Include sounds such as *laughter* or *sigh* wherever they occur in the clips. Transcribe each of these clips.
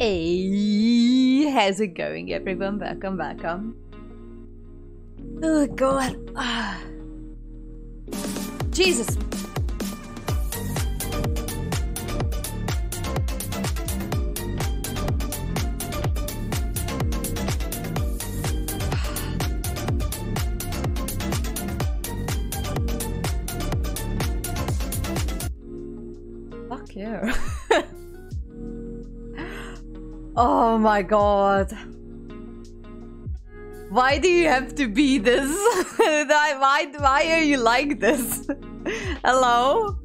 Hey, how's it going, everyone? Welcome, welcome. Oh god. Ah. Jesus. My god. Why do you have to be this? *laughs* why, why, are you like this? *laughs* Hello?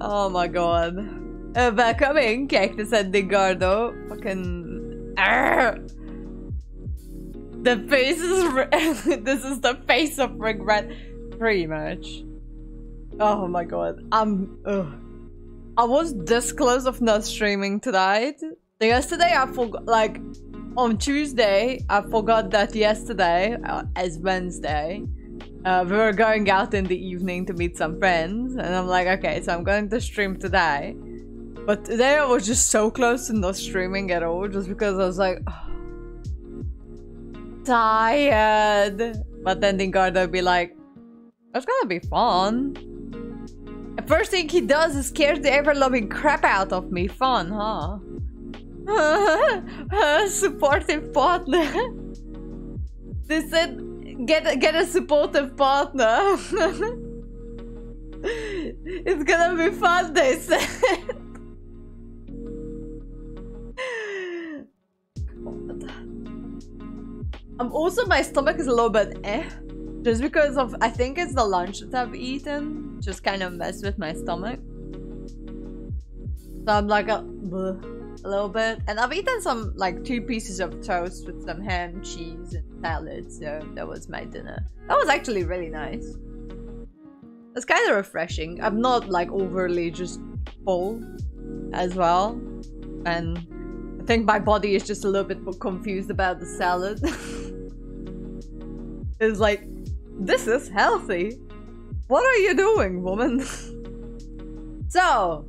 Oh my god. Uh, welcome in, Cactus and Dingardo. Fucking... Arrgh. The face is... *laughs* this is the face of regret. Pretty much. Oh my god. I'm... Ugh. I was this close of not streaming tonight. Yesterday I forgot, like, on Tuesday, I forgot that yesterday, uh, as Wednesday, uh, we were going out in the evening to meet some friends. And I'm like, okay, so I'm going to stream today. But today I was just so close to not streaming at all, just because I was like, oh, *sighs* tired. But then Dingardo would be like, it's gonna be fun. The First thing he does is scares the ever-loving crap out of me. Fun, huh? *laughs* supportive partner. they said, get get a supportive partner. *laughs* it's gonna be fun, they said. I'm also, my stomach is a little bit eh. Just because of, I think it's the lunch that I've eaten. Just kind of messed with my stomach. So I'm like a, bleh, a little bit. And I've eaten some, like two pieces of toast with some ham, cheese, and salad. So that was my dinner. That was actually really nice. It's kind of refreshing. I'm not like overly just full as well. And I think my body is just a little bit more confused about the salad. *laughs* it's like, this is healthy. What are you doing, woman? *laughs* so,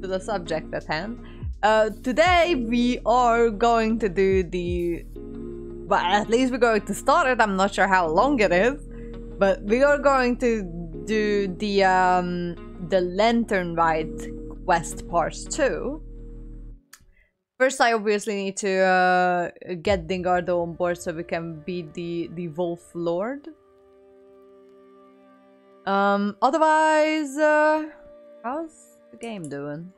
to the subject at hand. Uh, today we are going to do the... Well, at least we're going to start it. I'm not sure how long it is. But we are going to do the, um, the Lantern Rite quest part 2. First, I obviously need to uh, get Dingardo on board so we can beat the, the Wolf Lord. Um, otherwise, uh, how's the game doing?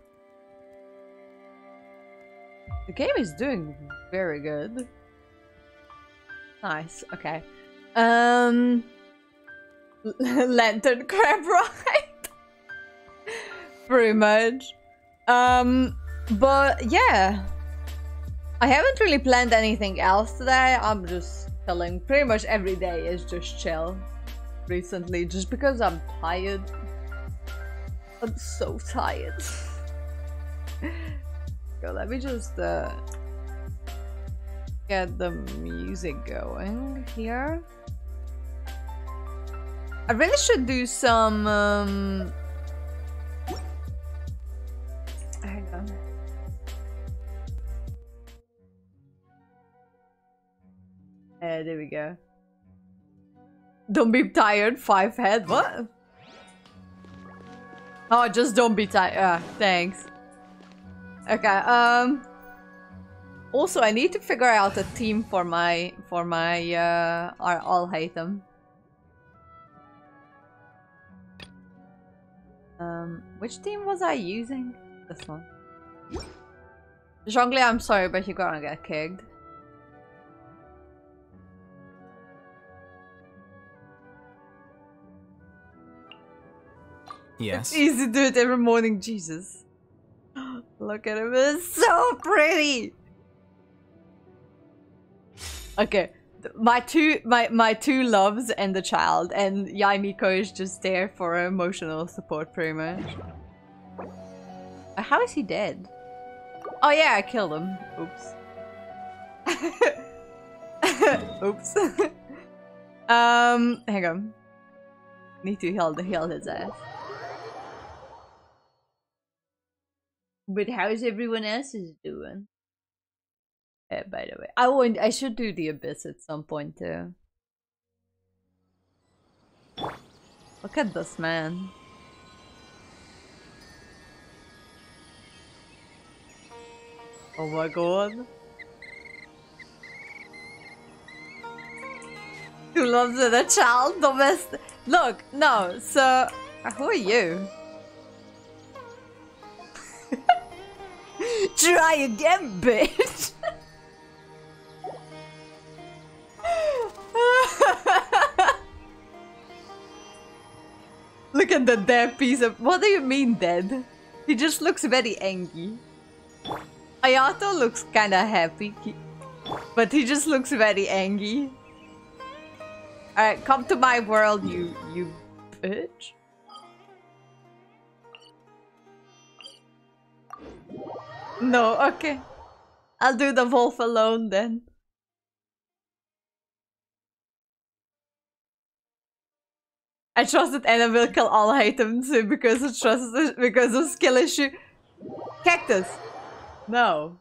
The game is doing very good. Nice, okay. Um, *laughs* Lantern Crab Ride. *laughs* Pretty much. Um, but yeah. I haven't really planned anything else today. I'm just chilling. Pretty much every day is just chill recently just because I'm tired. I'm so tired. *laughs* Go, let me just uh, get the music going here. I really should do some um, hang on. Uh, there we go. Don't be tired, five head, what? Oh, just don't be tired. Ah, thanks. Okay, um... Also, I need to figure out a team for my, for my, uh, Alhaitham. Um, which team was I using? This one. Zhongli, I'm sorry, but you're gonna get kicked. Yes. It's easy to do it every morning, Jesus. Look at him, it's so pretty! Okay, my two my my two loves and the child, and Yae Miko is just there for emotional support pretty much. How is he dead? Oh yeah, I killed him. Oops. *laughs* Oops. *laughs* um, hang on. Need to heal, the heal his ass. But how's everyone else is doing? Uh, by the way, I want I should do the abyss at some point too. Look at this man. Oh my god. Who loves it? A child domestic. Look, no, so who are you? Try again, bitch! Look at the dead piece of- What do you mean dead? He just looks very angry. Ayato looks kinda happy. But he just looks very angry. Alright, come to my world, you- you bitch. No, okay. I'll do the wolf alone then. I trust that Anna will kill all items because of trust because of skill issue. Cactus. No.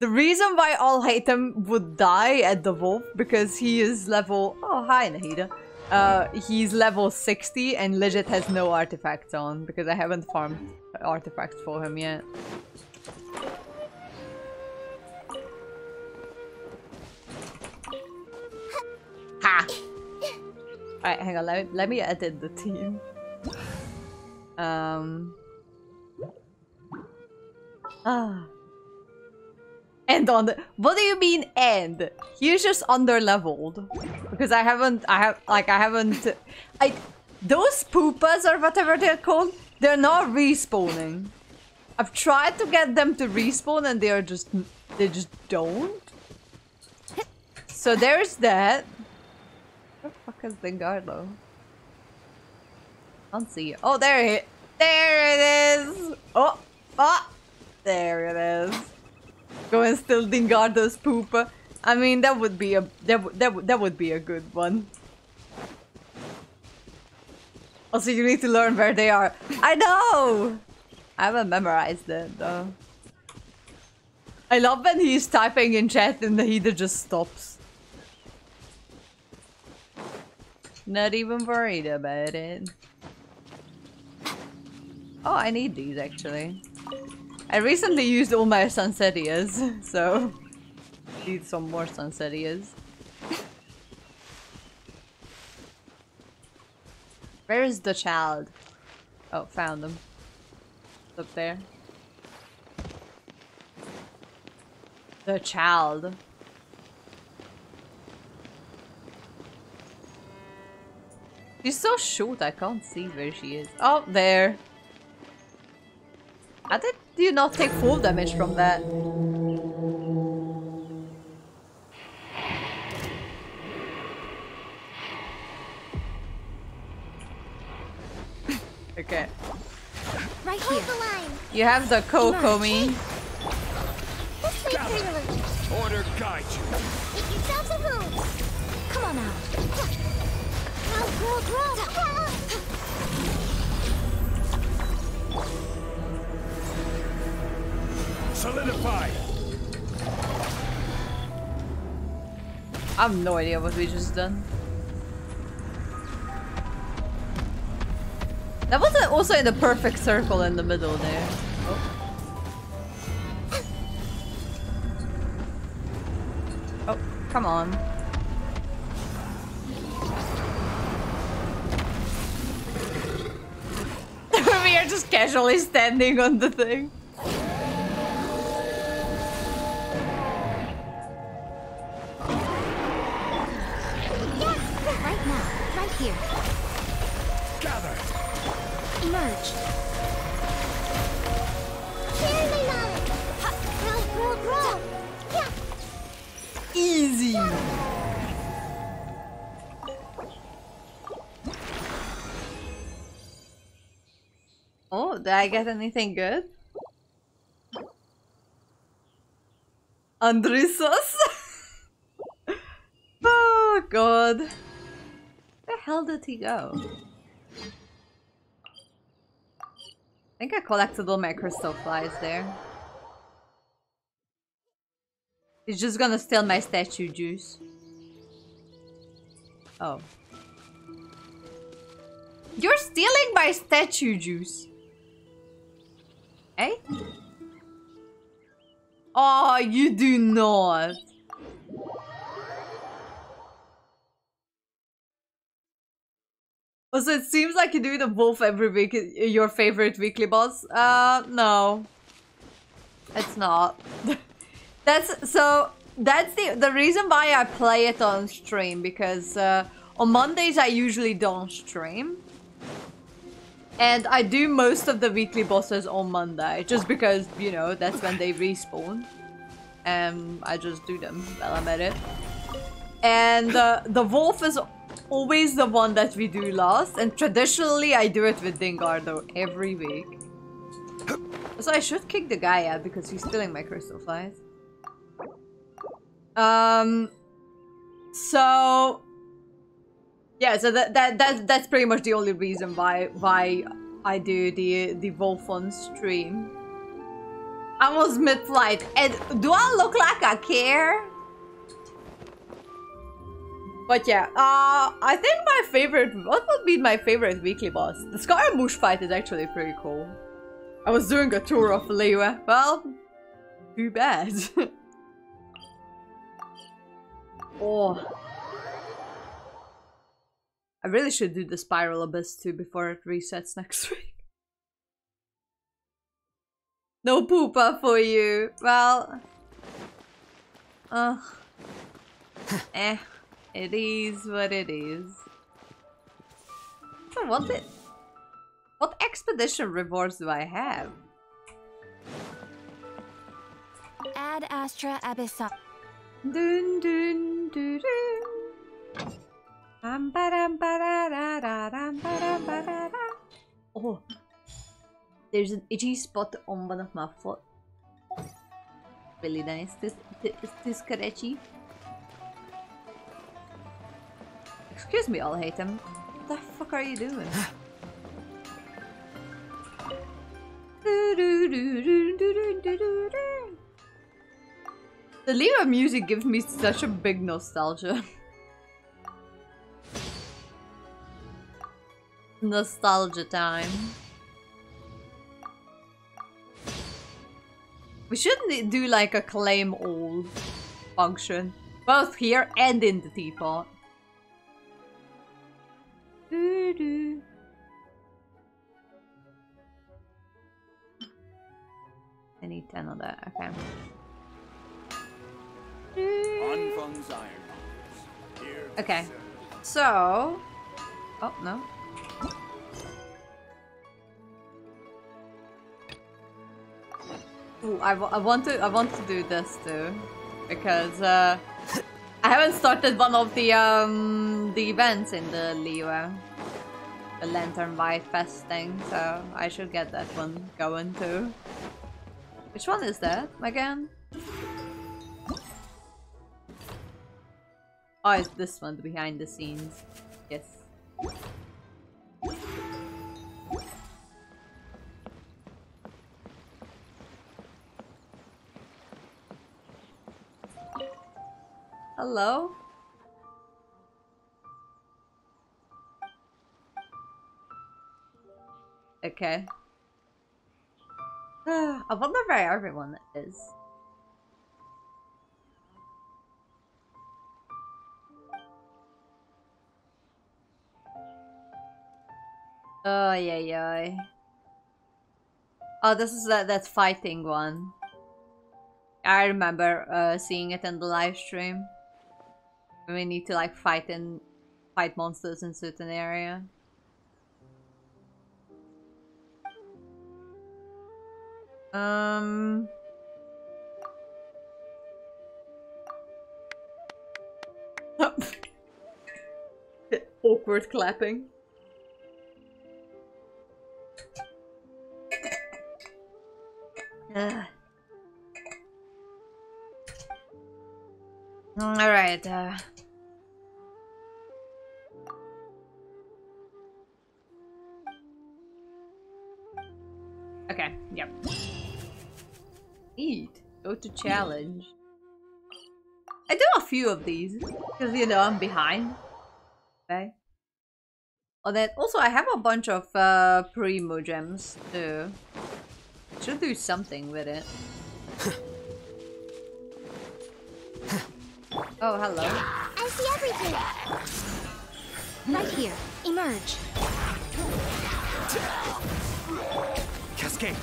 The reason why Alhaitham would die at the wolf because he is level oh hi Nahida. Uh he's level 60 and legit has no artifacts on because I haven't farmed artifacts for him yet. Ha! Alright, hang on, let me, let me edit the team. Um... Ah. And on the- What do you mean end? He's just under leveled. Because I haven't- I have- like I haven't- I- Those poopas or whatever they're called, they're not respawning. I've tried to get them to respawn and they are just- they just don't. So there's that. Where the fuck is guard though? Can't see it. Oh, there it. There it is. Oh, oh, there it is. Go and steal Dingardo's pooper. I mean, that would be a that that would that would be a good one. Also, you need to learn where they are. I know. I haven't memorized it though. I love when he's typing in chat and the heater just stops. Not even worried about it. Oh, I need these actually. I recently used all my Sunsettias, *laughs* so *laughs* need some more Sunsettias. *laughs* Where is the child? Oh, found him. Up there. The child. She's so short, I can't see where she is. Oh, there. How did you not take full damage from that? *laughs* okay. Right here. the line. You have the Kokomi. This. Order guide you. Make yourselves at home. Come on out. Grow, grow, grow. Solidify. I have no idea what we just done. Also in the perfect circle in the middle there. Oh. Oh, come on. *laughs* we are just casually standing on the thing. I get anything good? Andrisos? *laughs* oh god. Where the hell did he go? I think I collected all my crystal flies there. He's just gonna steal my statue juice. Oh. You're stealing my statue juice. Eh? Oh, you do not. Also, it seems like you do the wolf every week. Your favorite weekly boss? Uh, no. It's not. *laughs* that's so. That's the the reason why I play it on stream because uh, on Mondays I usually don't stream, and I do most of the weekly bosses on Monday just because you know that's when they respawn. Um, I just do them while I'm at it. And uh, the wolf is always the one that we do last. And traditionally, I do it with Dingardo every week. So I should kick the guy out because he's stealing my crystal flies. Um, so yeah, so that that that's that's pretty much the only reason why why I do the the wolf on stream. I was mid-flight, and do I look like I care? But yeah, uh, I think my favorite, what would be my favorite weekly boss? The Scaramouche fight is actually pretty cool. I was doing a tour of Liyue. Well, too bad. *laughs* oh. I really should do the Spiral Abyss too before it resets next *laughs* week. No poopa for you. Well. Uh. eh. It is what it is. So what it what expedition rewards do I have? Ad Astra Abyssa. Dun dun dun dun. Oh, there's an itchy spot on one of my foot. Really nice. This, this, this scratchy. Excuse me, Alhaitham. What the fuck are you doing? the Liyue music gives me such a big nostalgia. Nostalgia time. We shouldn't do like a claim all function. Both here and in the teapot. Doo -doo. I need 10 of that, okay. Anfang's iron. Here to Okay. So... Oh, no. Ooh, I, I want to I want to do this too because uh, I haven't started one of the um the events in the Liyue, the Lantern Rite Fest thing, so I should get that one going too. Which one is that again? Oh, it's this one, behind the scenes. Yes. Hello? Okay. *sighs* I wonder where everyone is. Oh, yeah, yeah. Oh, this is that, that fighting one. I remember uh, seeing it in the live stream. We need to like fight in fight monsters in certain area. Um *laughs* Awkward clapping. Ugh. *sighs* All right. Uh... Okay, yep. Eat. Go to challenge. I do a few of these. Because, you know, I'm behind. Okay. Oh, then also I have a bunch of uh, Primogems too. Should do something with it. oh, hello. I see everything. Right here. Emerge. Cascade.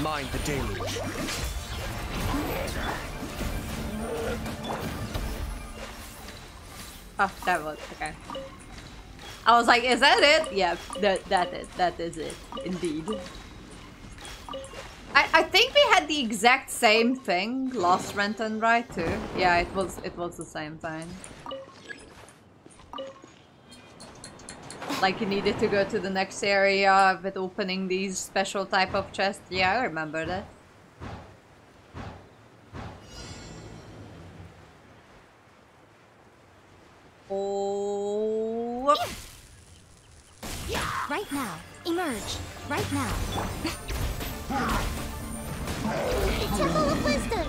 Mind the deluge. Oh, that was okay. I was like, is that it? Yeah, that that is that is it, indeed. I I think we had the exact same thing last Renton, right? Too. Yeah, it was it was the same thing. Like you needed to go to the next area with opening these special type of chests. Yeah, I remember that. Oh. whoop. Right now. Emerge. Right now. Temple of Wisdom.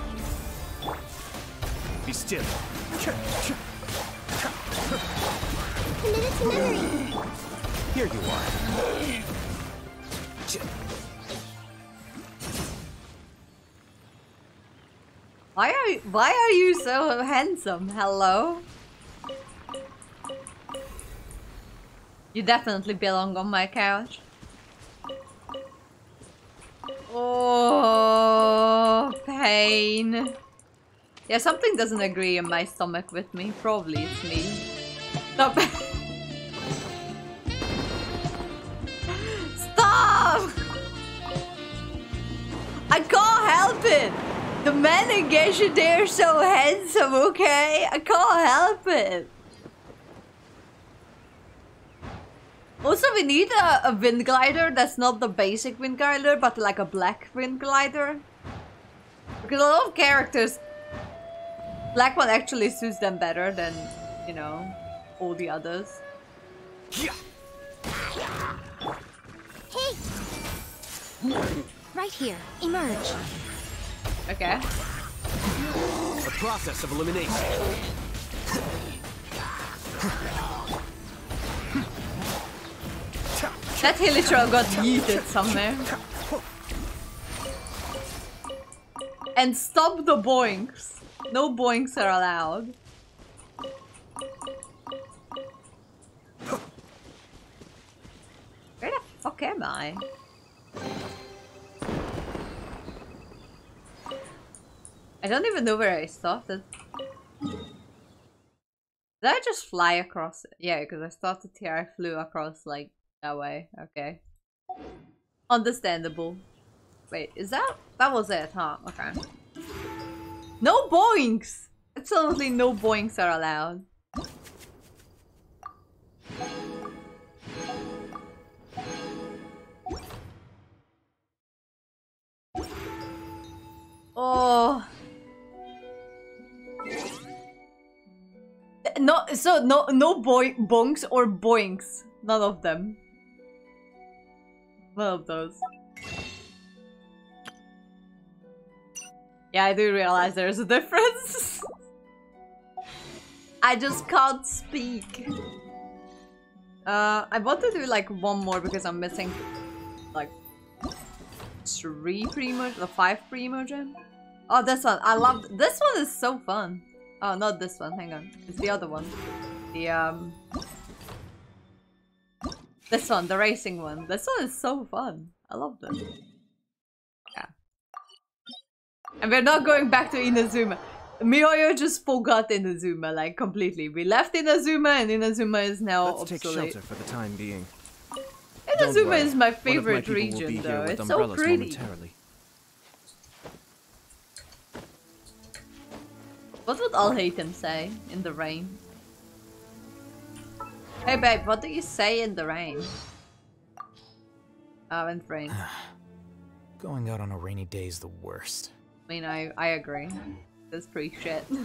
Be still. Committed to memory. Here you are. Why are you, why are you so handsome? Hello? You definitely belong on my couch. Oh, pain. Yeah, something doesn't agree in my stomach with me. Probably it's me. Stop. *laughs* The men in Genshin, they're so handsome, okay? I can't help it. Also, we need a, a wind glider that's not the basic wind glider, but like a black wind glider. Because a lot of characters, black one actually suits them better than, you know, all the others. Hey. Right here. Emerge. Okay. The process of elimination. That Hilichurl got yeeted somewhere. And stop the boinks. No boinks are allowed. Where the fuck am I? I don't even know where I started. Did I just fly across? Yeah, because I started here, I flew across like that way. Okay. Understandable. Wait, is that... That was it, huh? Okay. No boinks! Absolutely no boinks are allowed. Oh. No, so no, no boy, bonks or boinks. None of them. None of those. Yeah, I do realize there's a difference. *laughs* I just can't speak. Uh, I want to do like one more because I'm missing like three Primogem, the five Primogem. Oh, this one. I love this one is so fun. Oh, not this one. Hang on. It's the other one. The um this one, the racing one. This one is so fun. I love this. Yeah. And we're not going back to Inazuma. Mihoyo just forgot Inazuma, like, completely. We left Inazuma and Inazuma is now Let's take shelter for the time being. Inazuma is my my favorite be region, though. It's so pretty. momentarily. What would all Alhaitham say in the rain? Hey babe, what do you say in the rain? Oh, in the rain. *sighs* Going out on a rainy day is the worst. I mean, I, I agree. That's pretty shit. *laughs*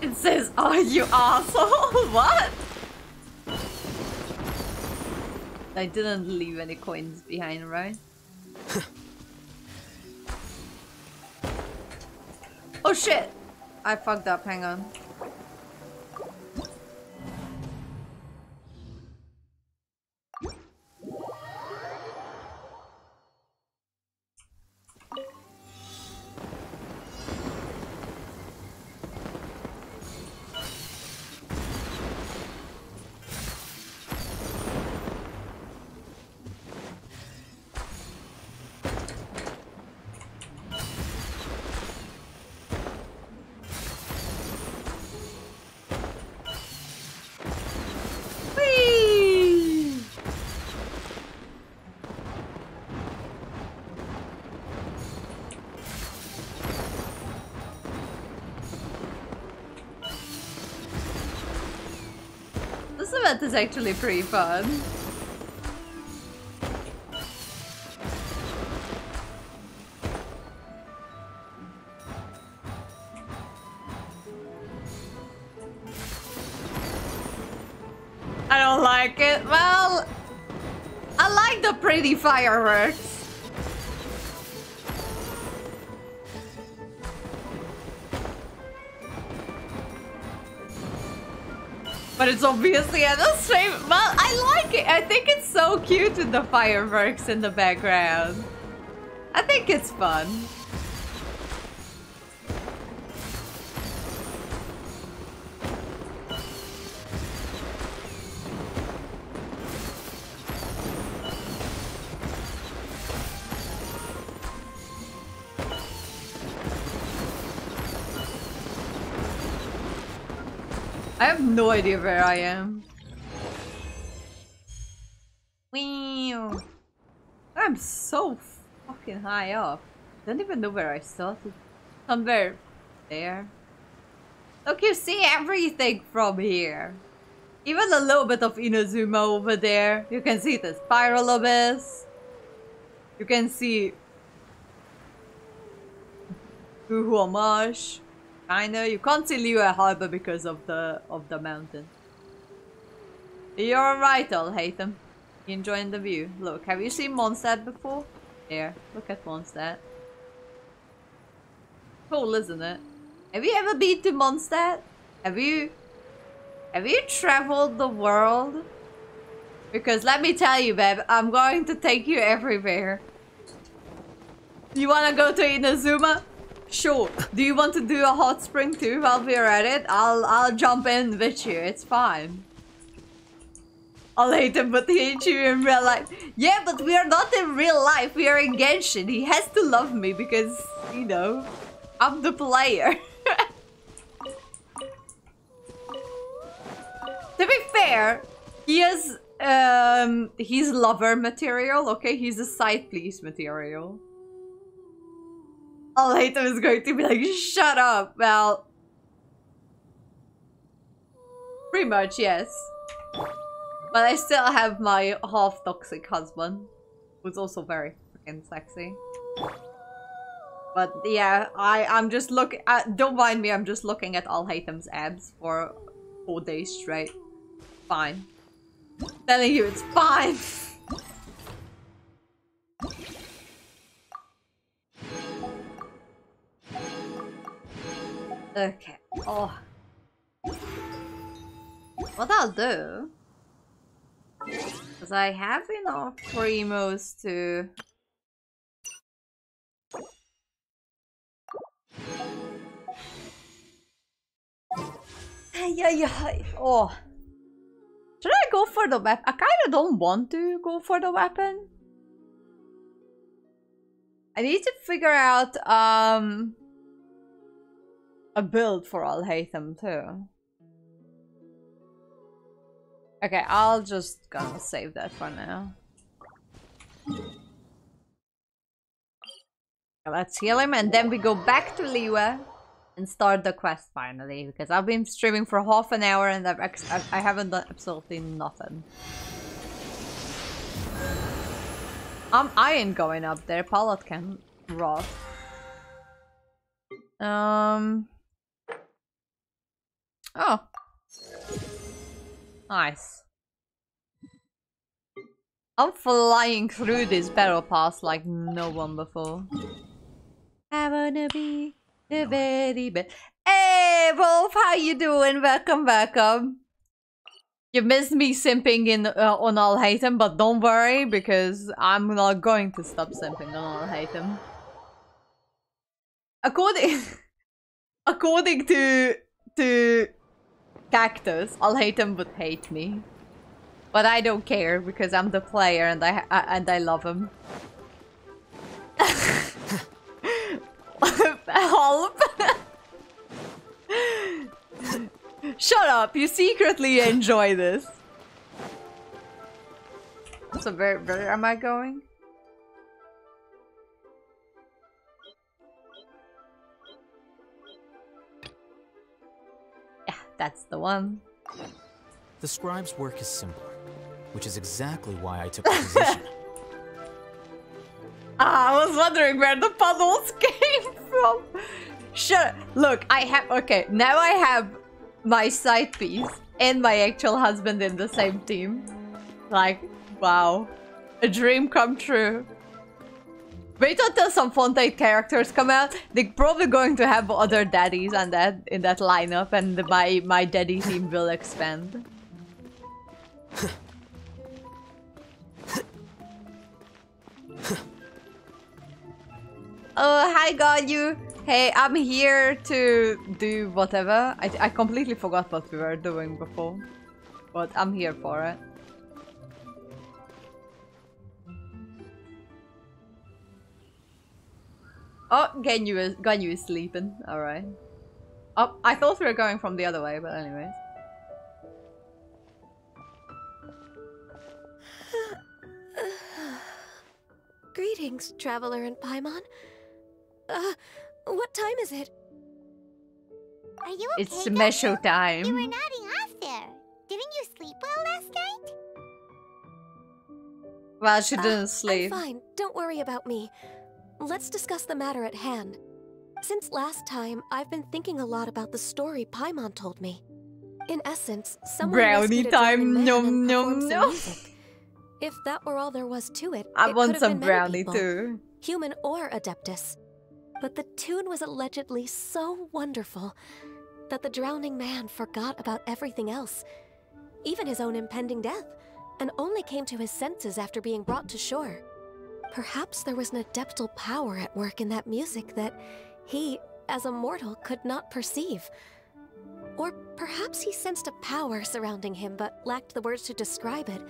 It says, oh, you asshole. *laughs* what? I didn't leave any coins behind, right? *laughs* oh shit! I fucked up, hang on. Event is actually pretty fun. I don't like it. Well, I like the pretty fireworks. But it's obviously at the same. Well, I like it. I think it's so cute with the fireworks in the background. I think it's fun. No idea where I am. Wow. I'm so fucking high up. Don't even know where I started. Somewhere there. Look, you see everything from here. Even a little bit of Inazuma over there. You can see the spiral abyss. You can see Guhua Marsh. Kinda. You can't see Liyue Harbor because of the of the mountain. You're hate them. You enjoying the view? Look, have you seen Mondstadt before? Here, look at Mondstadt. Cool, isn't it? Have you ever been to Mondstadt? Have you... Have you traveled the world? Because let me tell you, babe, I'm going to take you everywhere. You wanna go to Inazuma? Sure. Do you want to do a hot spring too while we're at it? I'll I'll jump in with you. It's fine. Alhaitham, but he hates you in real life. Yeah, but we are not in real life. We are in Genshin. He has to love me because, you know, I'm the player. *laughs* to be fair, he is um he's lover material, okay? He's a side please material. All hate is going to be like, shut up. Well, pretty much, yes. But I still have my half toxic husband, who's also very freaking sexy. But yeah, I I'm just looking. Uh, don't mind me. I'm just looking at Alhaitham's abs for four days straight. Fine. telling you, it's fine. Okay. Oh. What I'll do... Because I have enough primos to... Yeah, yeah. Oh. Should I go for the weapon? I kind of don't want to go for the weapon. I need to figure out, um a build for Alhaitham too. Okay, I'll just gonna save that for now. Let's heal him and then we go back to Liyue and start the quest finally because I've been streaming for half an hour and I've I haven't done absolutely nothing. Um, I ain't going up there. Pallet can rot. Um. Oh. Nice. I'm flying through this battle pass like no one before. I wanna be the very best. Hey, Wolf, how you doing? Welcome, welcome. You missed me simping in uh, on Alhaitham, but don't worry because I'm not going to stop simping on Alhaitham. According, *laughs* according to to Cactus, Alhaitham but hate me, but I don't care because I'm the player and I, I and I love him. *laughs* Help! Shut up! You secretly enjoy this. So where where am I going? That's the one. The scribe's work is simpler, which is exactly why I took the position. *laughs* Ah, I was wondering where the puzzles *laughs* came from. Sure. Look, I have. Okay, now I have my side piece and my actual husband in the same team. Like, wow. A dream come true. Wait until some Fontaine characters come out. They're probably going to have other daddies and that in that lineup, and my my daddy team will expand. *laughs* Oh, hi, God, you. Hey, I'm here to do whatever. I, I completely forgot what we were doing before. But I'm here for it. Oh, Ganyu is, Ganyu is sleeping. Alright. Oh, I thought we were going from the other way, but anyways. *sighs* Greetings, traveler in Paimon. Uh, what time is it? Are you okay? It's Ganyu? Mesho You were nodding off there. Didn't you sleep well last night? Well, she didn't sleep. I'm fine. Don't worry about me. Let's discuss the matter at hand. Since last time, I've been thinking a lot about the story Paimon told me. In essence, someone Brownie time. Nom and nom performed some nom. music. If that were all there was to it, I it want some brownie people, too. human or adeptus. But the tune was allegedly so wonderful that the drowning man forgot about everything else, even his own impending death, and only came to his senses after being brought to shore. Perhaps there was an adeptal power at work in that music that he, as a mortal, could not perceive. Or perhaps he sensed a power surrounding him but lacked the words to describe it,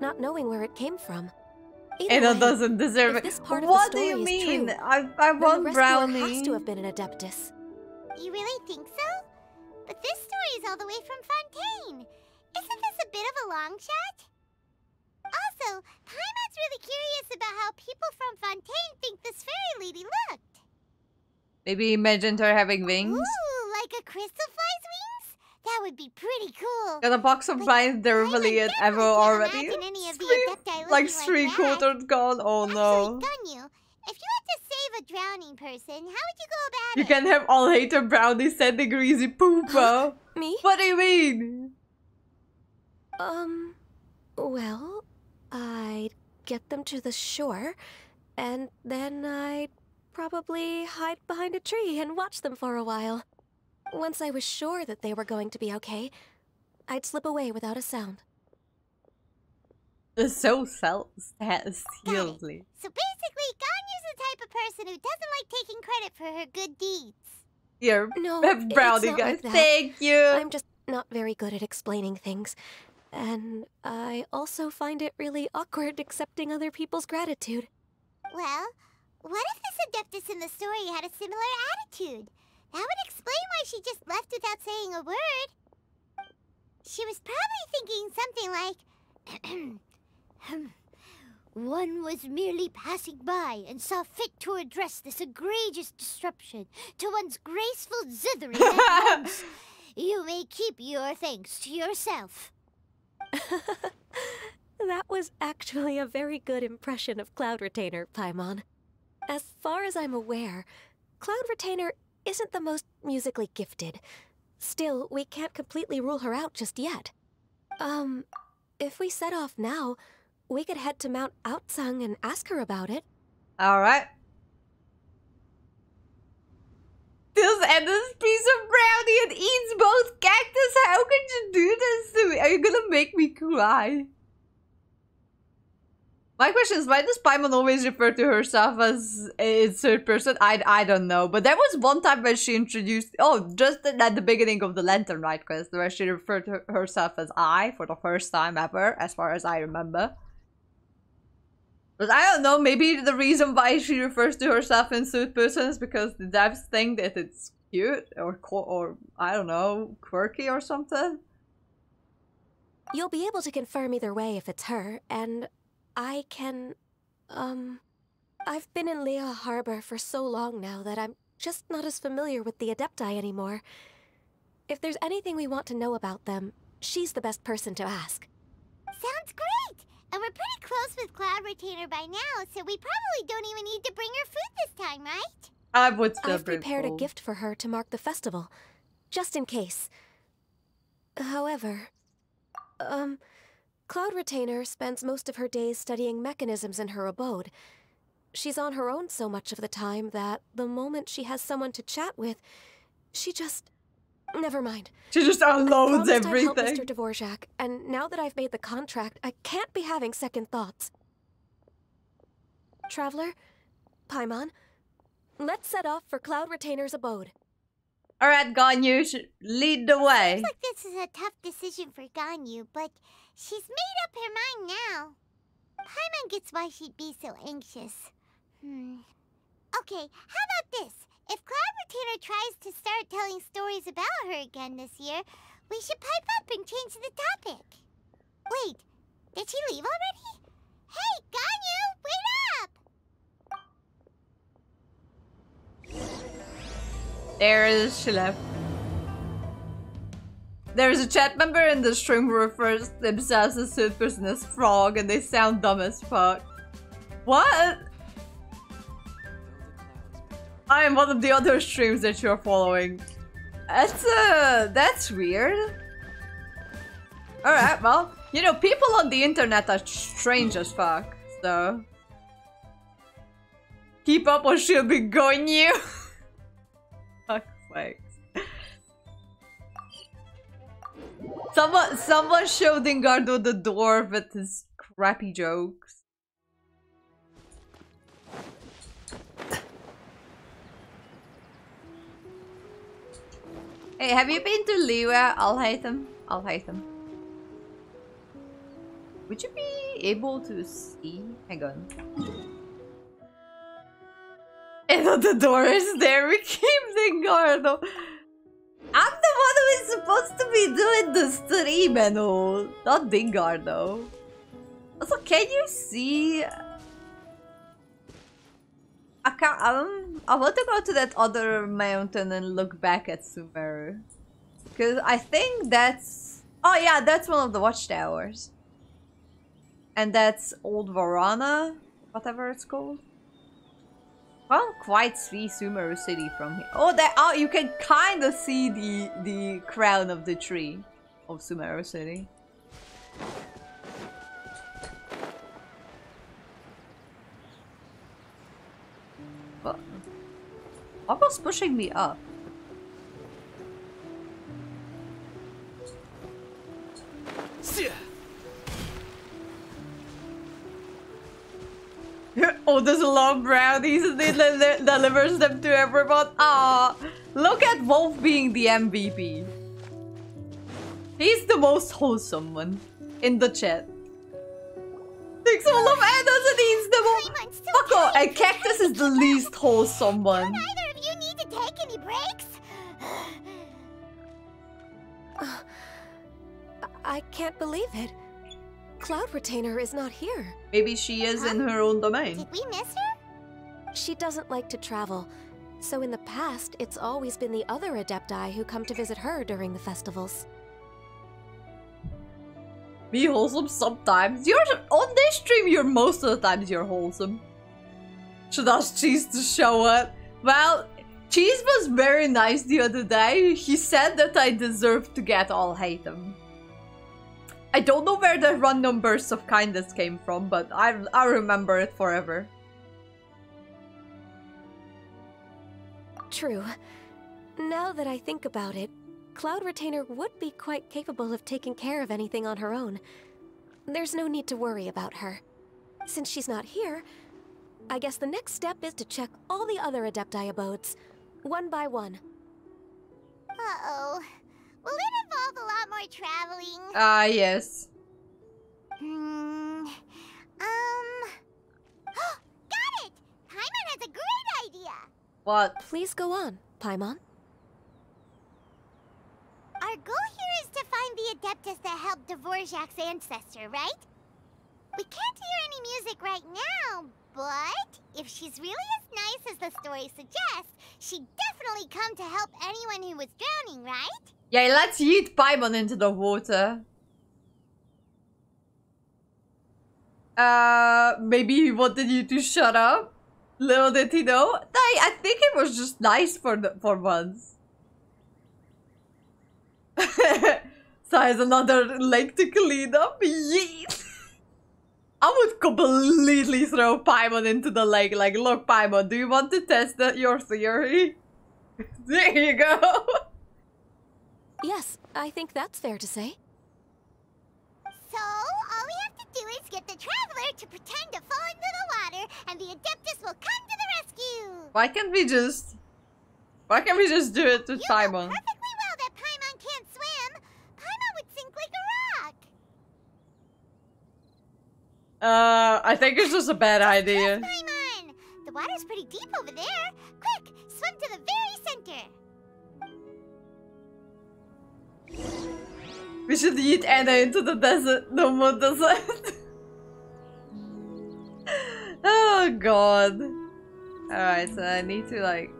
not knowing where it came from. Either Anna way, doesn't deserve if it. this part of the What do story you is mean? true, I I then the want rescuer brownie. has to have been an adeptus. You really think so? But this story is all the way from Fontaine. Isn't this a bit of a long shot? Also, Paimon's really curious about how people from Fontaine think this fairy lady looked. Maybe imagined her having wings. Ooh, like a crystal fly's wings? That would be pretty cool. Got a box of But blind Paimon derivally and ever definitely can't already. imagine any of the Three- adepti like like three that. quarters gone. Oh no. Actually, Ganyu, if you had to save a drowning person, how would you go about You it? can have all hater brownies brownie sending greasy pooper. *gasps* Me? what do you mean? Um, well, I'd get them to the shore, and then I'd probably hide behind a tree and watch them for a while. Once I was sure that they were going to be okay, I'd slip away without a sound. So self *laughs* Got it. stealthily. So basically, Ganyu's the type of person who doesn't like taking credit for her good deeds. Here, No, *laughs* have it's brownie guys. like. Thank you. I'm just not very good at explaining things. And I also find it really awkward accepting other people's gratitude. Well, what if this adeptus in the story had a similar attitude? That would explain why she just left without saying a word. She was probably thinking something like, *clears throat* One was merely passing by and saw fit to address this egregious disruption to one's graceful zithering. *laughs* You may keep your thanks to yourself. *laughs* That was actually a very good impression of Cloud Retainer, Paimon. As far as I'm aware, Cloud Retainer isn't the most musically gifted, Still, we can't completely rule her out just yet. Um, if we set off now, we could head to Mount Aocang and ask her about it. Alright. This and this piece of brownie and eats both cactus. How could you do this to me? Are you gonna make me cry? My question is, why does Paimon always refer to herself as a third person? I, I don't know. But there was one time when she introduced... Oh, just at the beginning of the Lantern Rite quest, where she referred to herself as I for the first time ever, as far as I remember. But I don't know, maybe the reason why she refers to herself in third person is because the devs think that it's cute or or I don't know, quirky or something. You'll be able to confirm either way if it's her, and I can um I've been in Liyue Harbor for so long now that I'm just not as familiar with the Adepti anymore. If there's anything we want to know about them, she's the best person to ask. Sounds great! And we're pretty close with Cloud Retainer by now, so we probably don't even need to bring her food this time, right? I would still I've prepared a gift for her to mark the festival, just in case. However, um, Cloud Retainer spends most of her days studying mechanisms in her abode. She's on her own so much of the time that the moment she has someone to chat with, she just Never mind. She just unloads I everything. I'd help Mr. Dvorak, and now that I've made the contract, I can't be having second thoughts. Traveler, Paimon, let's set off for Cloud Retainer's abode. Alright, Ganyu, lead the way. Seems like this is a tough decision for Ganyu, but she's made up her mind now. Paimon gets why she'd be so anxious. Hmm. Okay, how about this? If Cloud Retainer tries to start telling stories about her again this year, we should pipe up and change the topic. Wait, did she leave already? Hey, Ganyu, wait up! There is she left. There's a chat member in the stream who refers themselves as third person frog and they sound dumb as fuck. What? I am one of the other streams that you're following. That's uh that's weird. Alright, well, you know, people on the internet are strange as fuck, so keep up or she'll be going you. *laughs* Fuck sakes. Someone someone showed Ingardo the door with his crappy jokes. Hey, have you been to hate him. I'll hate him. Would you be able to see? Hang on. *laughs* And the door is there. We keep the guard. I'm the one who is supposed to be doing the stream and all. Not Dingardo. Also, can you see I can't. I want to go to that other mountain and look back at Sumeru, because I think that's. Oh yeah, that's one of the watchtowers. And that's Old Varana, whatever it's called. Well, quite see Sumeru City from here. Oh, that. Oh, you can kind of see the the crown of the tree of Sumeru City. What was pushing me up? oh, there's a lot of brownies and he delivers them to everyone. Ah, look at Wolf being the MVP. He's the most wholesome one in the chat. Thanks all of Anna's and he's the most- Fuck off, and Cactus is the least wholesome one take any breaks? I can't believe it. Cloud Retainer is not here. Maybe she is huh? in her own domain. Did we miss her? She doesn't like to travel, so in the past, it's always been the other Adepti who come to visit her during the festivals. Be wholesome sometimes. You're on this stream. You're most of the times you're wholesome. Should ask Cheese to show up. Well, Cheese was very nice the other day. He said that I deserved to get all hate him. I don't know where the random bursts of kindness came from, but I I remember it forever. True. Now that I think about it, Cloud Retainer would be quite capable of taking care of anything on her own. There's no need to worry about her. Since she's not here, I guess the next step is to check all the other Adepti abodes, one by one. Uh-oh. Will it involve a lot more traveling? Ah, yes. Hmm. Um. *gasps* Got it! Paimon has a great idea! What? Please go on, Paimon. Our goal here is to find the Adeptus that helped Dvorak's ancestor, right? We can't hear any music right now, but if she's really as nice as the story suggests, she'd definitely come to help anyone who was drowning, right? Yeah, let's yeet Paimon into the water. Uh, maybe he wanted you to shut up. Little did he know. I, I think it was just nice for the, for once. *laughs* so has another lake to clean up. Yeet. I would completely throw Paimon into the lake. Like, look, Paimon, do you want to test that, your theory? *laughs* there you go. Yes, I think that's fair to say. So, all we have to do is get the Traveler to pretend to fall into the water, and the Adeptus will come to the rescue! Why can't we just... Why can't we just do it to You Paimon? perfectly well that Paimon can't swim! Paimon would sink like a rock! Uh, I think it's just a bad idea. The water's pretty deep over there! Quick, swim to the very center! We should eat Anna into the desert. No more desert. *laughs* oh god. Alright, so I need to like...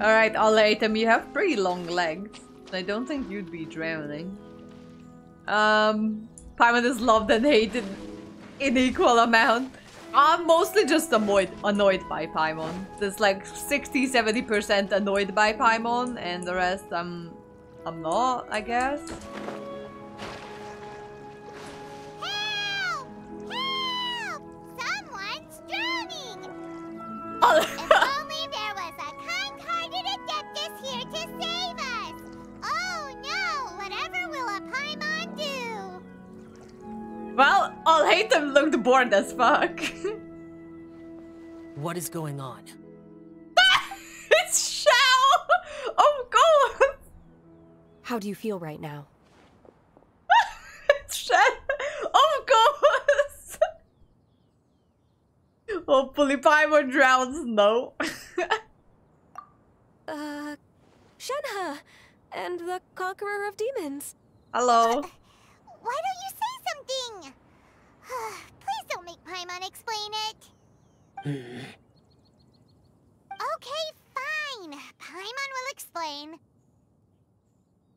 Alright, Alhaitham, you have pretty long legs. I don't think you'd be drowning. Um, Paimon is loved and hated in equal amount. I'm mostly just annoyed, annoyed by Paimon. There's like 60-70% annoyed by Paimon and the rest I'm I'm not, I guess. Help! Help! Someone's drowning! *laughs* If only there was a kind-hearted Adeptus here to save well, I'll hate them looked bored as fuck. What is going on? *laughs* it's Xiao! Oh god! How do you feel right now? *laughs* it's Xiao! Oh god! Hopefully Paimon drowns, no. *laughs* Uh, Shenhe, and the Conqueror of Demons. Hello. Why don't you say something? *sighs* Please don't make Paimon explain it. *laughs* okay, fine. Paimon will explain.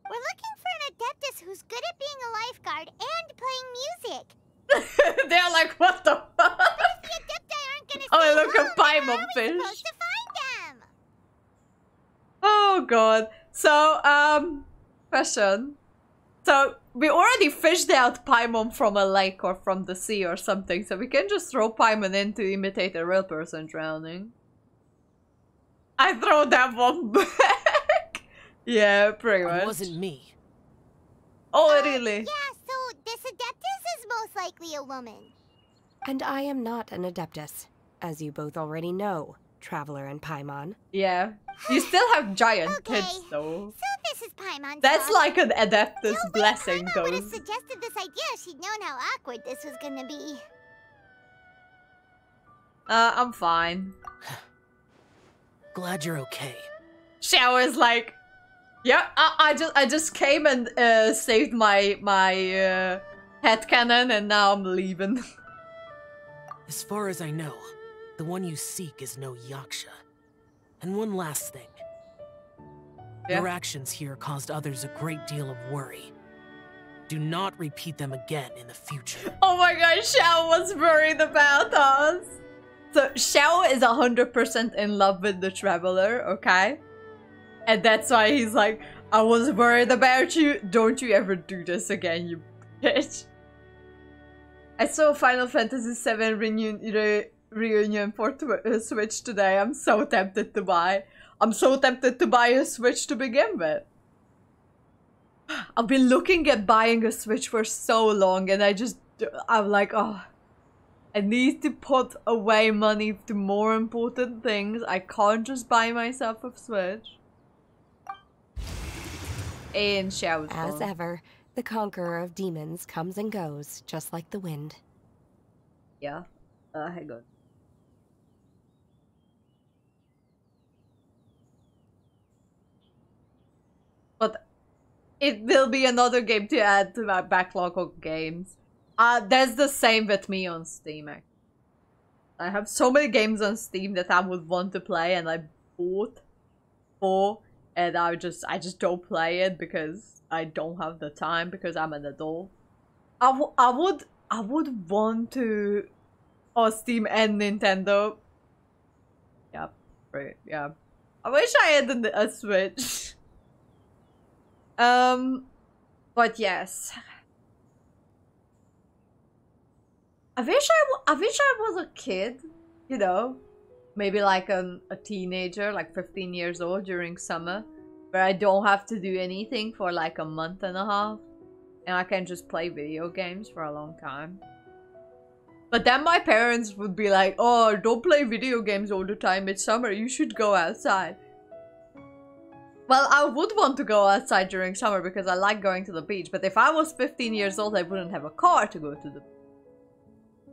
We're looking for an Adeptus who's good at being a lifeguard and playing music. *laughs* They're like, what the fuck? If the Adepti aren't gonna Oh, look at home, then Paimon how are we fish. to find them? Oh god. So, um, question. So, we already fished out Paimon from a lake or from the sea or something, so we can just throw Paimon in to imitate a real person drowning. I throw that one *laughs* back. yeah, pretty much. It wasn't me. Oh, Uh, really? Yeah, so this Adeptus is most likely a woman. And I am not an Adeptus, as you both already know, Traveler and Paimon. Yeah. You still have giant Okay. tits, though. So this is Paimon's That's fault. like an Adeptus No way blessing, Paimon would have suggested this idea if she'd known how awkward this was gonna be. Uh, I'm fine. *sighs* Glad you're okay. Shower's like, yeah, I, I just I just came and uh, saved my my uh, head cannon, and now I'm leaving. *laughs* As far as I know, the one you seek is no Yaksha. And one last thing. Yeah. Your actions here caused others a great deal of worry. Do not repeat them again in the future. *laughs* oh my god, Xiao was worried about us. So Xiao is hundred percent in love with the traveler, okay? And that's why he's like, I was worried about you. Don't you ever do this again, you bitch. I saw Final Fantasy VII reunion, re reunion for uh, Switch today. I'm so tempted to buy. I'm so tempted to buy a Switch to begin with. I've been looking at buying a Switch for so long and I just, I'm like, oh, I need to put away money to more important things. I can't just buy myself a Switch. And Xiao's As ever, the conqueror of demons comes and goes, just like the wind. Yeah. Uh, hang on. But it will be another game to add to my backlog of games. Uh, that's the same with me on Steam. I have so many games on Steam that I would want to play and I bought for and I just I just don't play it because I don't have the time because I'm an adult. I, I would I would want to or Steam and Nintendo. Yeah, right, yeah. I wish I had a Switch. *laughs* um, but yes. I wish I, I wish I was a kid, you know, maybe like an, a teenager, like 15 years old during summer, where I don't have to do anything for like a month and a half, and I can just play video games for a long time. But then my parents would be like, oh, don't play video games all the time, it's summer, you should go outside. Well, I would want to go outside during summer because I like going to the beach, but if I was 15 years old, I wouldn't have a car to go to the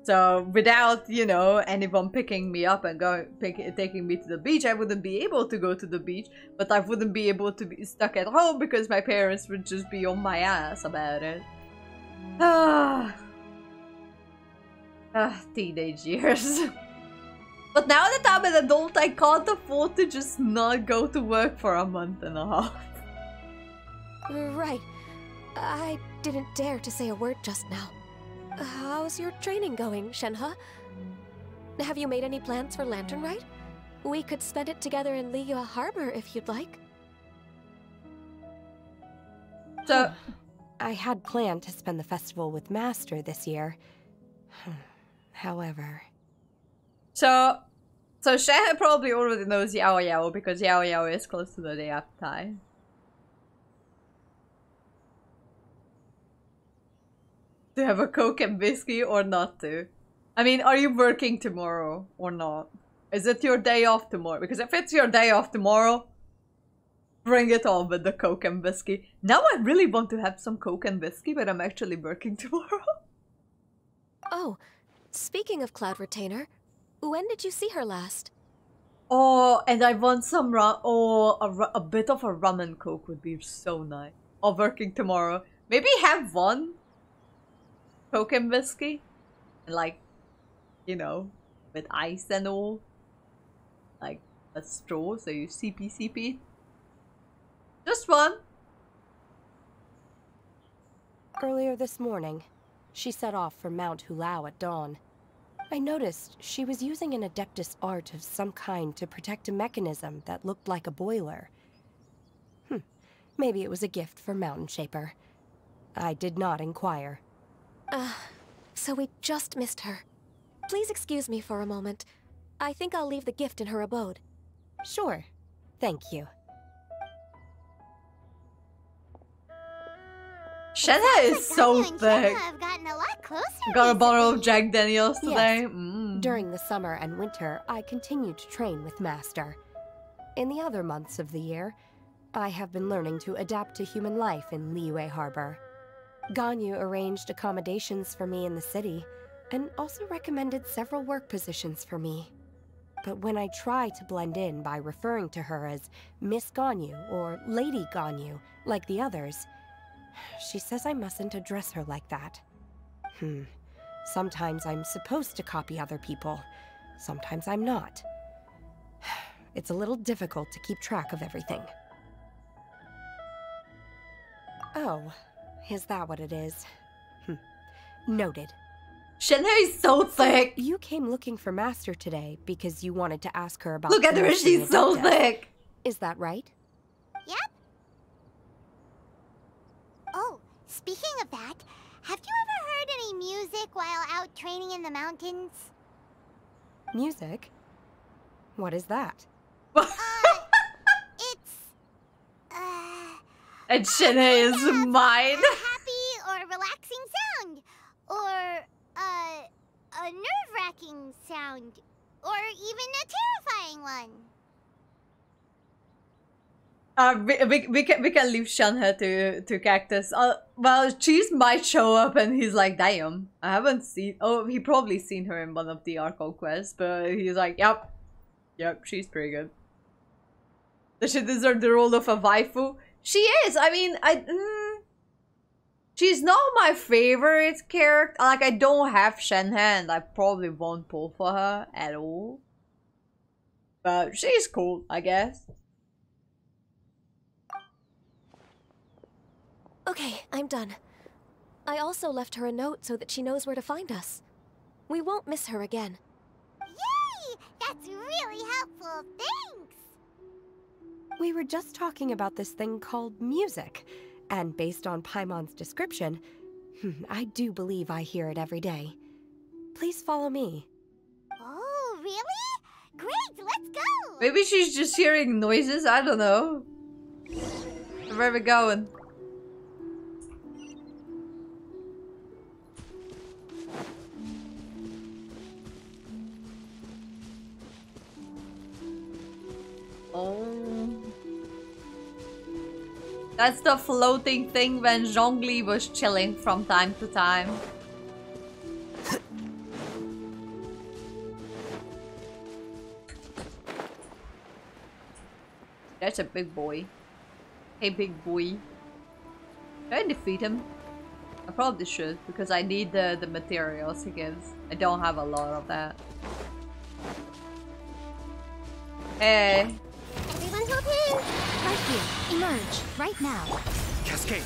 so without, you know, anyone picking me up and going, pick, taking me to the beach, I wouldn't be able to go to the beach, but I wouldn't be able to be stuck at home because my parents would just be on my ass about it. Ah, *sighs* ah teenage years. *laughs* but now that I'm an adult, I can't afford to just not go to work for a month and a half. Right. I didn't dare to say a word just now. How's your training going, Shenhe? Have you made any plans for Lantern Rite? We could spend it together in Liyue Harbor if you'd like. So, I had planned to spend the festival with Master this year. Hmm. However... So, so Shenhe probably already knows Yao Yao because Yao Yao is close to the day after Tai. to have a Coke and whiskey or not to? I mean, are you working tomorrow or not? Is it your day off tomorrow? Because if it's your day off tomorrow, bring it on with the Coke and whiskey. Now I really want to have some Coke and whiskey, but I'm actually working *laughs* tomorrow. Oh, speaking of Cloud Retainer, when did you see her last? Oh, and I want some rum. Oh, a, a bit of a rum and coke would be so nice. Or working tomorrow. Maybe have one Coke and whiskey. And like, you know, with ice and all. Like a straw, so you CP CP. Just one. Earlier this morning, she set off for Mount Hulao at dawn. I noticed she was using an Adeptus art of some kind to protect a mechanism that looked like a boiler. Hm, maybe it was a gift for Mountain Shaper. I did not inquire. Uh, so we just missed her. Please excuse me for a moment. I think I'll leave the gift in her abode. Sure. Thank you. Shenhe is so thick. have gotten a lot closer Got a bottle of Jack Daniels today. Yes. Mm. During the summer and winter, I continued to train with Master. In the other months of the year, I have been learning to adapt to human life in Liyue Harbor. Ganyu arranged accommodations for me in the city, and also recommended several work positions for me. But when I try to blend in by referring to her as Miss Ganyu or Lady Ganyu, like the others, she says I mustn't address her like that. Hmm. Sometimes I'm supposed to copy other people, sometimes I'm not. *sighs* It's a little difficult to keep track of everything. Oh, is that what it is? Hm. Noted. Shenhe is so thick. You came looking for Master today because you wanted to ask her about. Look at her, she's so Adeptus. thick. Is that right? Yep. Oh, speaking of that, have you ever heard any music while out training in the mountains? Music? What is that? *laughs* Uh, it's uh And Shenhe is a mine. happy or relaxing sound, or uh, a nerve-wracking sound, or even a terrifying one. Uh, we, we, we can we can leave Shenhe to to Cactus. Uh, well, Cheese might show up and he's like, "Damn, I haven't seen." Oh, he probably seen her in one of the Archon quests, but he's like, "Yep, yep, she's pretty good." Does she deserve the role of a waifu? She is. I mean, I. Mm, she's not my favorite character. Like, I don't have Shenhe, and I probably won't pull for her at all. But she's cool, I guess. Okay, I'm done. I also left her a note so that she knows where to find us. We won't miss her again. Yay! That's really helpful. Thanks. We were just talking about this thing called music, and based on Paimon's description, *laughs* hmm, I do believe I hear it every day. Please follow me. Oh, really? Great, let's go. Maybe she's just hearing noises, I don't know. Where are we going? Oh. That's the floating thing when Zhongli was chilling from time to time. That's a big boy. Hey, big boy. Should I defeat him? I probably should, because I need the, the materials he gives. I don't have a lot of that. Hey. Everyone hold hands. Right here. Emerge. Right now. Cascade.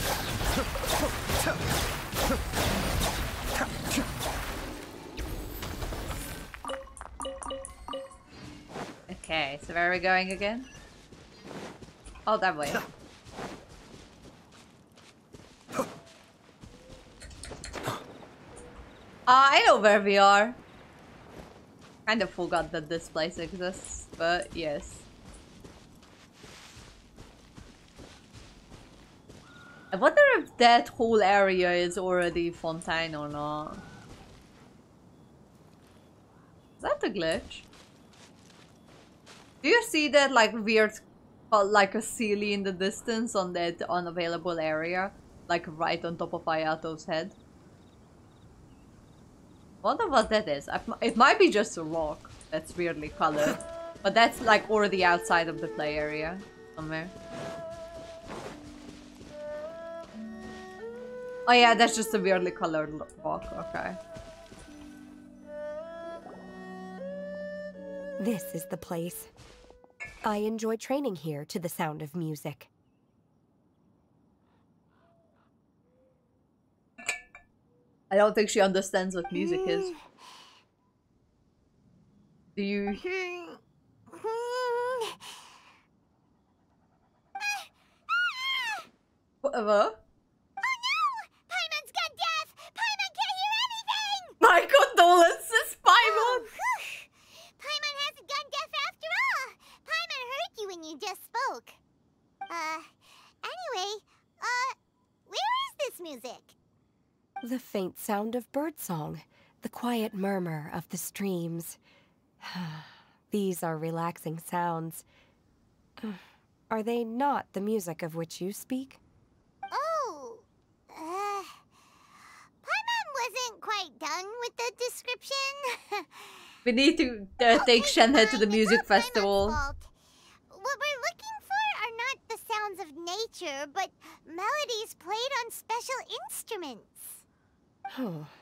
Okay, so where are we going again? Oh, that way. Ah, I know where we are. Kind of forgot that this place exists, but yes. I wonder if that whole area is already Fontaine or not. Is that a glitch? Do you see that like weird, uh, like a ceiling in the distance on that unavailable area? Like right on top of Ayato's head? Wonder what that is. It might be just a rock that's weirdly colored. But that's like already outside of the play area somewhere. Oh yeah, that's just a weirdly colored lo- rock, okay. This is the place. I enjoy training here to the sound of music. I don't think she understands what music is. Do you? *laughs* Whatever. My condolences, Paimon! whew. Paimon hasn't gone deaf after all! Paimon heard you when you just spoke. Uh, anyway, uh, where is this music? The faint sound of birdsong, the quiet murmur of the streams. *sighs* These are relaxing sounds. *sighs* Are they not the music of which you speak? Oh, uh, Paimon wasn't quite done with the description. We need to uh, take Okay, Shenhe to the music it's festival. What we're looking for are not the sounds of nature, but melodies played on special instruments. Oh. *sighs*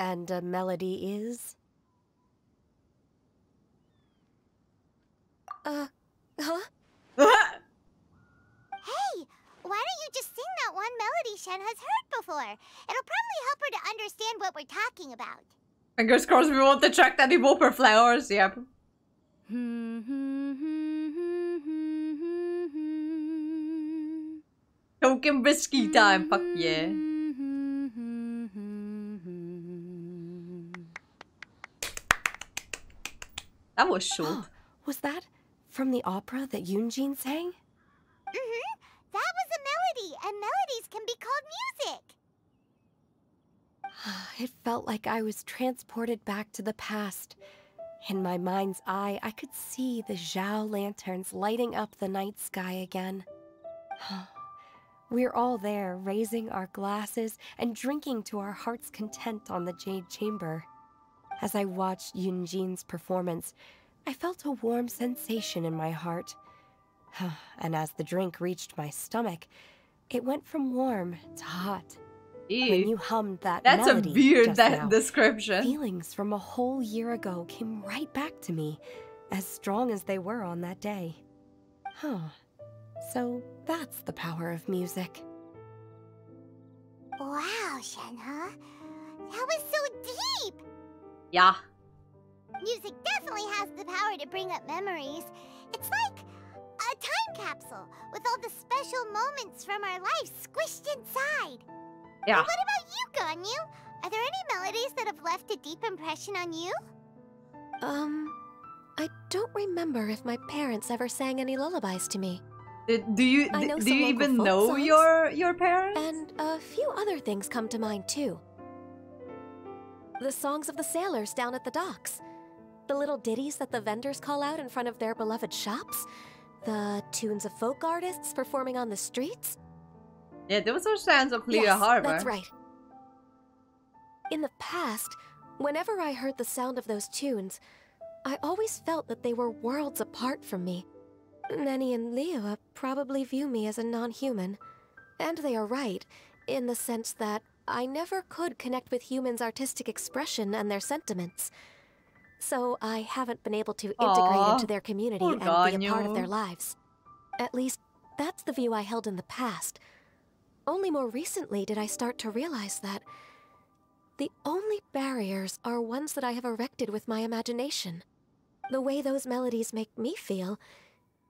And a melody is? Uh, huh? *laughs* Hey, why don't you just sing that one melody Shen has heard before? It'll probably help her to understand what we're talking about. Fingers crossed we won't attract any Whopperflowers. Yep. Token risky time. Fuck yeah. That was short. *gasps* Was that from the opera that Yunjin sang? Mm-hmm. That was a melody, and melodies can be called music. *sighs* It felt like I was transported back to the past. In my mind's eye, I could see the Xiao lanterns lighting up the night sky again. *sighs* We're all there, raising our glasses and drinking to our heart's content on the Jade Chamber. As I watched Yunjin's performance, I felt a warm sensation in my heart. *sighs* and as the drink reached my stomach, it went from warm to hot. Ew. When you hummed that That's a melody weird just that now, description. Feelings from a whole year ago came right back to me, as strong as they were on that day. Huh. So that's the power of music. Wow, Shenhe. That was so deep! Yeah. Music definitely has the power to bring up memories. It's like a time capsule with all the special moments from our lives squished inside. Yeah. What about you, Ganyu? Are there any melodies that have left a deep impression on you? Um, I don't remember if my parents ever sang any lullabies to me. Uh, Do you I d- know do you even know songs. your your parents? And a few other things come to mind too. The songs of the sailors down at the docks. The little ditties that the vendors call out in front of their beloved shops. The tunes of folk artists performing on the streets. Yeah, those are sounds of Liyue yes, Harbor. that's right. In the past, whenever I heard the sound of those tunes, I always felt that they were worlds apart from me. Nenny and Liyue probably view me as a non-human. And they are right, in the sense that I never could connect with humans' artistic expression and their sentiments. So I haven't been able to integrate Aw, into their community poor and be a part of their lives. At least, that's the view I held in the past. Only more recently did I start to realize that the only barriers are ones that I have erected with my imagination. The way those melodies make me feel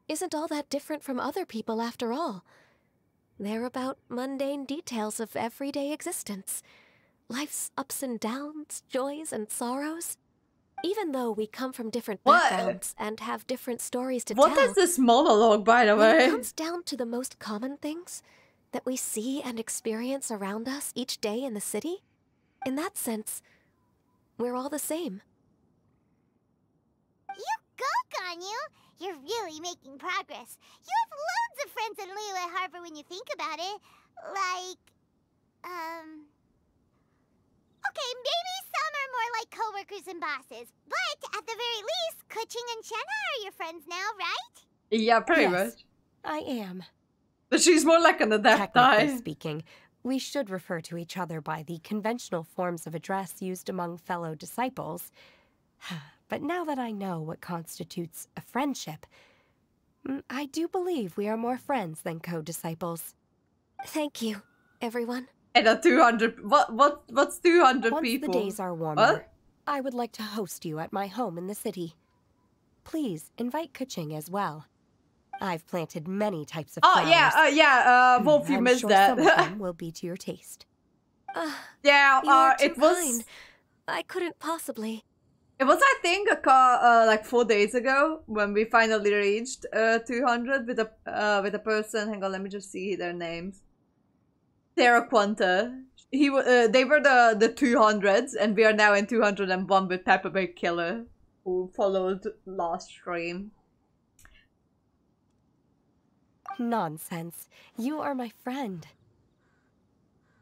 isn't all that different from other people after all. They're about mundane details of everyday existence. Life's ups and downs, joys and sorrows. Even though we come from different What? backgrounds and have different stories to tell. What tell, is this monologue, by the when it way? comes down to the most common things that we see and experience around us each day in the city, in that sense, we're all the same. You go, Ganyu! You're really making progress. You have loads of friends in Liyue Harbor when you think about it. Like, um... Okay, maybe some are more like coworkers and bosses. But at the very least, Keqing and Shenhe are your friends now, right? Yeah, pretty Yes. much. I am. But she's more like an adept Technically eye. speaking, we should refer to each other by the conventional forms of address used among fellow disciples. *sighs* But now that I know what constitutes a friendship, mm, I do believe we are more friends than co-disciples. Thank you, everyone. And a 200. What, what, what's 200 Once people? the days are warmer, What? I would like to host you at my home in the city. Please invite Keqing as well. I've planted many types of flowers. Oh, yeah, uh, yeah, uh, Mm, Wolf, you I'm missed sure that. some of them *laughs* will be to your taste. Uh, yeah, you uh, it was. kind. I couldn't possibly. It was, I think, a ca- uh, like four days ago when we finally reached uh, 200 with a uh, with a person. Hang on, let me just see their names. Terra Quanta. He uh, they were the the 200s, and we are now in 201 with Pepper Big Killer, who followed last stream. Nonsense. You are my friend.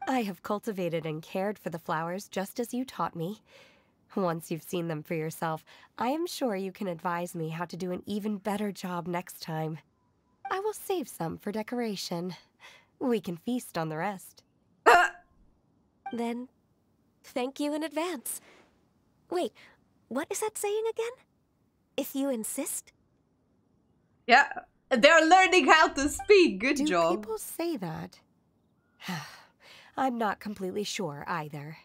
I have cultivated and cared for the flowers just as you taught me. Once you've seen them for yourself, I am sure you can advise me how to do an even better job next time. I will save some for decoration. We can feast on the rest. *coughs* Then, thank you in advance. Wait, what is that saying again? If you insist? Yeah, they're learning how to speak. Good Do job. people say that? *sighs* I'm not completely sure either.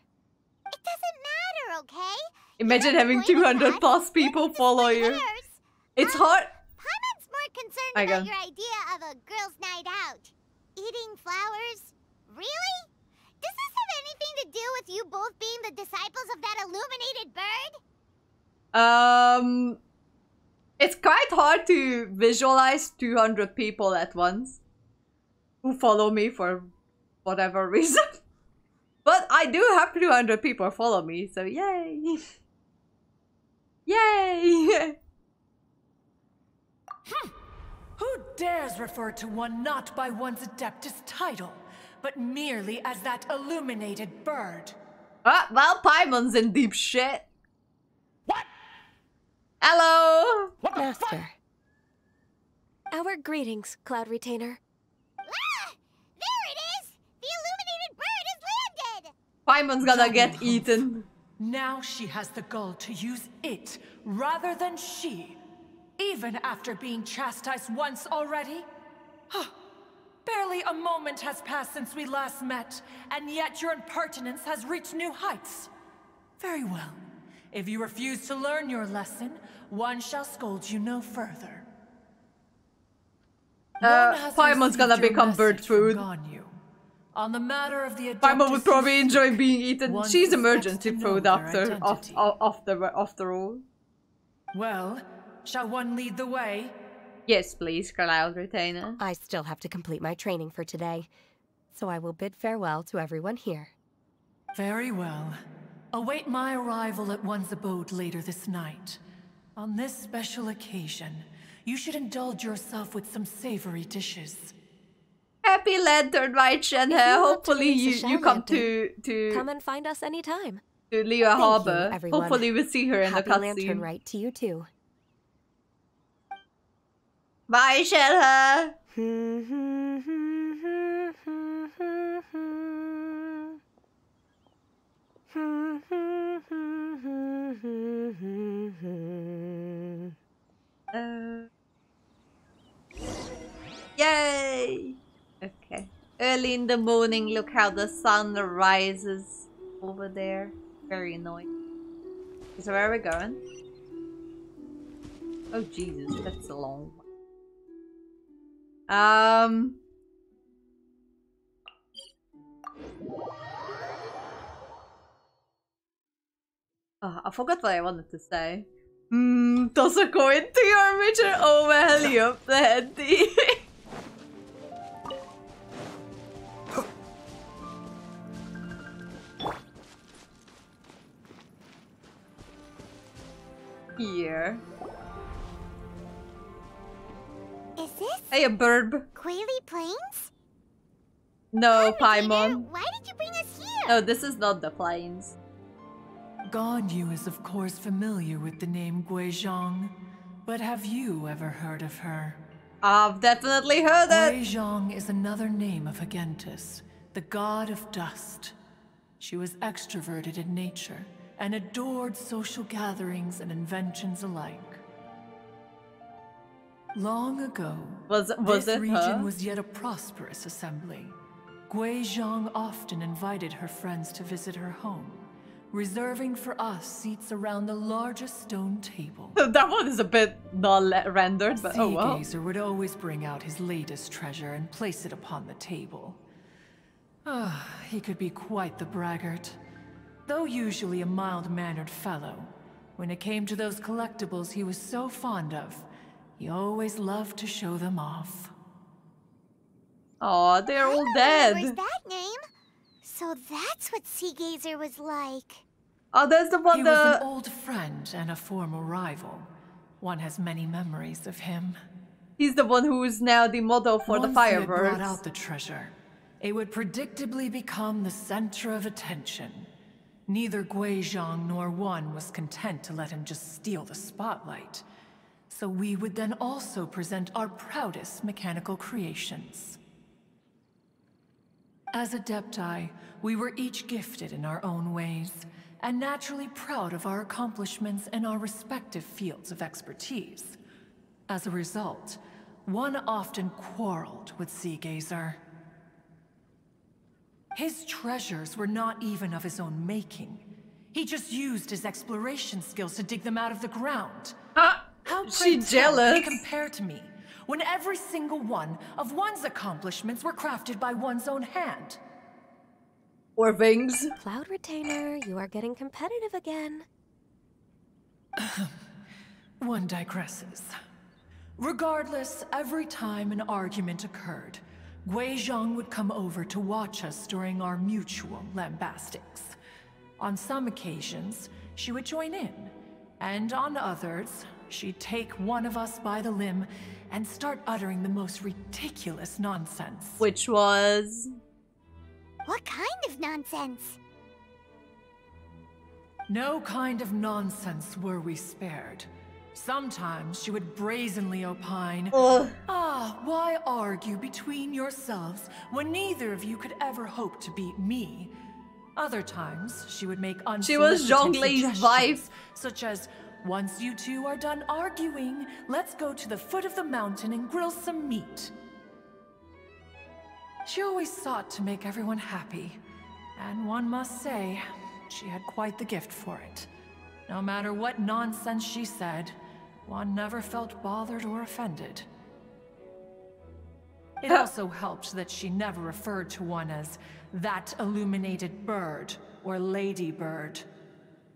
It doesn't matter, okay? Imagine having 200 plus people follow split you. hairs. It's Um, hard. Paimon's more concerned I about go. your idea of a girls' night out. Eating flowers? Really? Does this have anything to do with you both being the disciples of that illuminated bird? Um, it's quite hard to visualize 200 people at once who follow me for whatever *laughs* reason. But I do have 200 people follow me, so yay! yay! Who dares refer to one not by one's Adeptus title, but merely as that illuminated bird? Ah, well, Paimon's in deep shit. What? Hello! What? Master, Our greetings, Cloud Retainer. Ah! There it is! The illuminated bird has landed! Paimon's gonna get eaten. Now she has the gall to use it rather than she, even after being chastised once already. Barely a moment has passed since we last met, and yet your impertinence has reached new heights. Very well. If you refuse to learn your lesson, one shall scold you no further. Uh, One Paimon's gonna become bird message from food. Ganyu. On the matter of the Paimon would probably you enjoy being eaten. She's suspects emergency to know food their after, after, after all. Well, shall one lead the way? Yes, please, Cloud Retainer. I still have to complete my training for today, so I will bid farewell to everyone here. Very well. Await my arrival at one's abode later this night. On this special occasion, you should indulge yourself with some savory dishes. Happy Lantern, right, Shenhe? you to Hopefully you, you come to to Come and find us anytime. to Leo Thank you, Harbor. everyone. Hopefully we see her in Happy the Lantern cutscene. Rite to you too. Bye, Shenhe. *laughs* Uh, *laughs* yay! Okay. Early in the morning, look how the sun rises over there. Very annoying. So where are we going? Oh Jesus, that's a long one. Um. Oh, I forgot what I wanted to say. Hmm, toss a coin to your richer. Oh well, the handy. Here. Is this Hey, a burb. Guili Plains? No, Paimon. Why did you bring us here? No, this is not the plains. Ganyu is of course familiar with the name Guizhong, but have you ever heard of her? I've definitely heard it. Guizhong is another name of Haagentus, the god of dust. She was extroverted in nature and adored social gatherings and inventions alike. Long ago, Was was this region her? was yet a prosperous assembly. Guizhong often invited her friends to visit her home, reserving for us seats around the largest stone table. that one is a bit not rendered, but oh well. Seagazer would always bring out his latest treasure and place it upon the table. Ah, he could be quite the braggart. Though usually a mild-mannered fellow, when it came to those collectibles he was so fond of, he always loved to show them off. Oh, they're all Paimon remembers dead. that name. So that's what Sea Gazer was like. Oh, there's the He one was an the old friend and a former rival. One has many memories of him. he's the one who is now the model for the firebirds. Once brought out the treasure, it would predictably become the center of attention. Neither Guizhong nor one was content to let him just steal the spotlight. So we would then also present our proudest mechanical creations. As Adepti, we were each gifted in our own ways, and naturally proud of our accomplishments in our respective fields of expertise. As a result, one often quarreled with Seagazer. His treasures were not even of his own making. He just used his exploration skills to dig them out of the ground. Ah, How she jealous. He compare to me, when every single one of one's accomplishments were crafted by one's own hand? Or things. Cloud Retainer, you are getting competitive again. *sighs* One digresses. Regardless, every time an argument occurred, Guizhong would come over to watch us during our mutual lambastics. On some occasions, she would join in, and on others, she'd take one of us by the limb and start uttering the most ridiculous nonsense. Which was. What kind of nonsense? No kind of nonsense were we spared. Sometimes she would brazenly opine, Ugh. Ah, why argue between yourselves when neither of you could ever hope to beat me? Other times, she would make She was unsolicited suggestions, wife. Such as, once you two are done arguing, let's go to the foot of the mountain and grill some meat. She always sought to make everyone happy, and one must say, she had quite the gift for it. No matter what nonsense she said, one never felt bothered or offended. It also helped that she never referred to one as that illuminated bird or lady bird.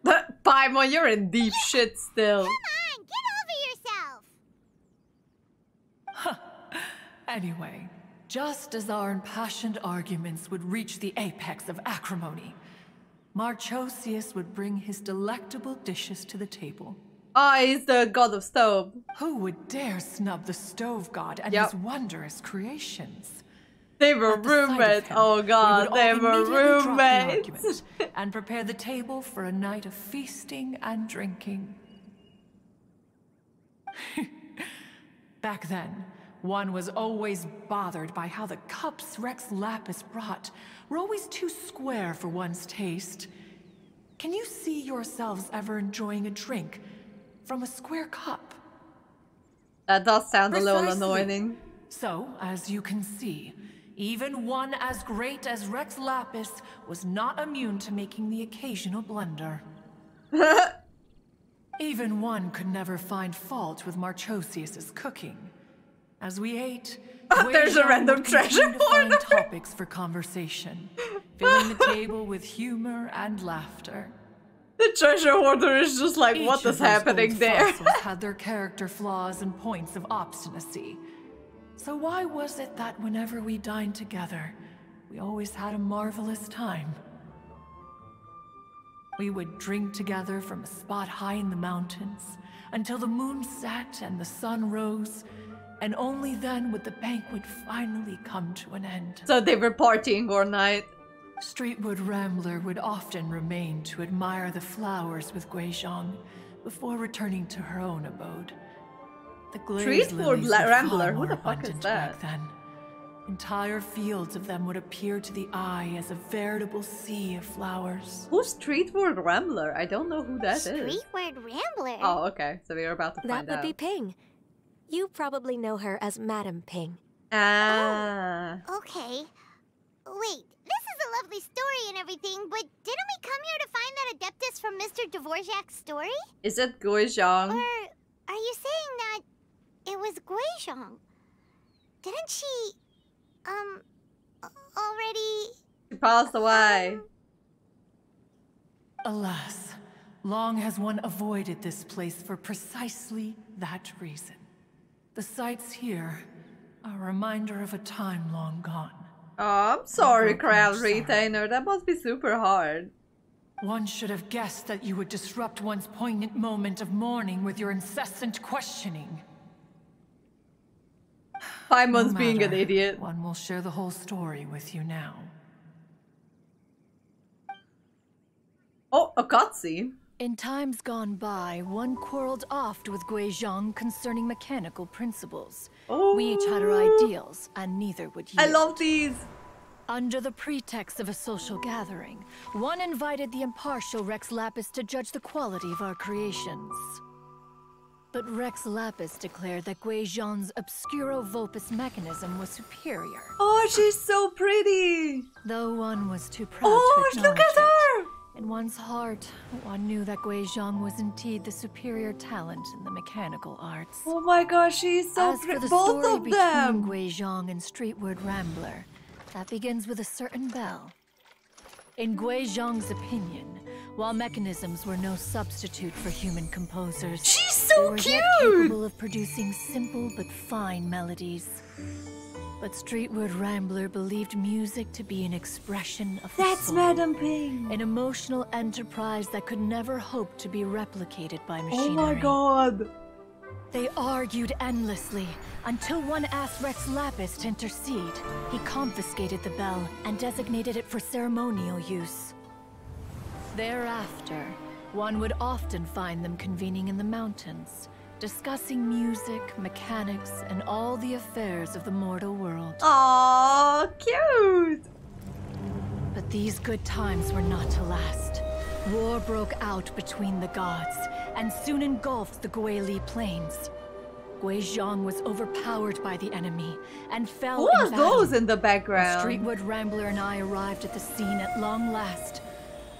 But *laughs* Paimon, you're in deep *laughs* shit still. Come on, get over yourself! Anyway, just as our impassioned arguments would reach the apex of acrimony, Marchosius would bring his delectable dishes to the table. Ah, he's the god of stove. Who would dare snub the stove god and Yep. his wondrous creations? They were the roommates. him, Oh god, would they were drop the roommates. and prepare the table for a night of feasting and drinking. *laughs* Back then, one was always bothered by how the cups Rex Lapis brought were always too square for one's taste. Can you see yourselves ever enjoying a drink from a square cup? That does sound a little Precisely. annoying. So, as you can see, even one as great as Rex Lapis was not immune to making the occasional blunder. *laughs* even one could never find fault with Marchosius's cooking. As we ate, ah, Wei There's a random treasure hoarder. *laughs* topics for conversation, filling the table with humor and laughter. The treasure hoarder is just like, Each what is happening there? *laughs* had their character flaws and points of obstinacy. So why was it that whenever we dined together, we always had a marvelous time? We would drink together from a spot high in the mountains until the moon set and the sun rose, and only then would the banquet finally come to an end. so they were partying all night. Streetward Rambler would often remain to admire the flowers with Guizhong before returning to her own abode. The glazed Streetwood lilies La- Rambler? Who the fuck is that? back then. Entire fields of them would appear to the eye as a veritable sea of flowers. Who's Streetward Rambler? I don't know who that is. Streetward Rambler? Oh, okay. So we are about to That find would out. be Ping. You probably know her as Madam Ping. Ah. Okay. Wait, this is a lovely story and everything, but didn't we come here to find that Adeptus from Mr. Dvorak's story? Is it Guizhang? Or are you saying that it was Guizhong? Didn't she, um, already... She passed away. Alas, long has one avoided this place for precisely that reason. The sights here are a reminder of a time long gone. Oh, I'm sorry, sorry. Retainer. That must be super hard. One should have guessed that you would disrupt one's poignant moment of mourning with your incessant questioning. Paimon's No being an idiot. One will share the whole story with you now. Oh, a cutscene. In times gone by, one quarreled oft with Guizhong concerning mechanical principles. We each had our oh. ideals, and neither would yield. I love these. Under the pretext of a social gathering, one invited the impartial Rex Lapis to judge the quality of our creations. But Rex Lapis declared that Guizhong's Obscuro Vulpus mechanism was superior. Oh, she's so pretty. Though one was too proud Oh, to look at her. it In one's heart, one knew that Guizhong was indeed the superior talent in the mechanical arts. Oh my gosh, she's so As for the Both story of between them. Guizhong and Streetward Rambler, that begins with a certain bell. In Guizhong's opinion, while mechanisms were no substitute for human composers, She's so they were yet cute! capable of producing simple but fine melodies. But Streetward Rambler believed music to be an expression of the That's soul, Madam Ping. an emotional enterprise that could never hope to be replicated by machinery. Oh my god. They argued endlessly until one asked Rex Lapis to intercede. He confiscated the bell and designated it for ceremonial use. Thereafter, one would often find them convening in the mountains, discussing music, mechanics, and all the affairs of the mortal world. Aww, cute. But these good times were not to last. War broke out between the gods, and soon engulfed the Guili plains. Guizhong was overpowered by the enemy, and fell Who are those in the background? Streetward Rambler and I arrived at the scene at long last.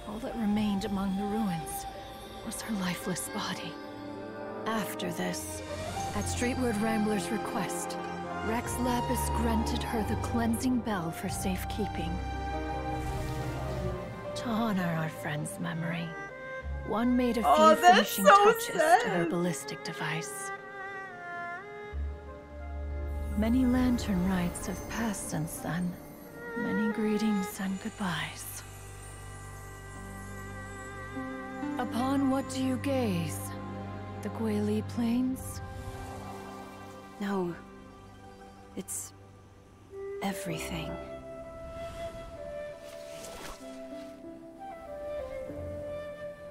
All that remained among the ruins was her lifeless body. After this, at Streetward Rambler's request, Rex Lapis granted her the cleansing bell for safekeeping. To honor our friend's memory, one made a oh, few Oh, finishing so touches to her ballistic device. Many lantern rites have passed since then. Many greetings and goodbyes. Upon what do you gaze? The Guili Plains? No. It's everything.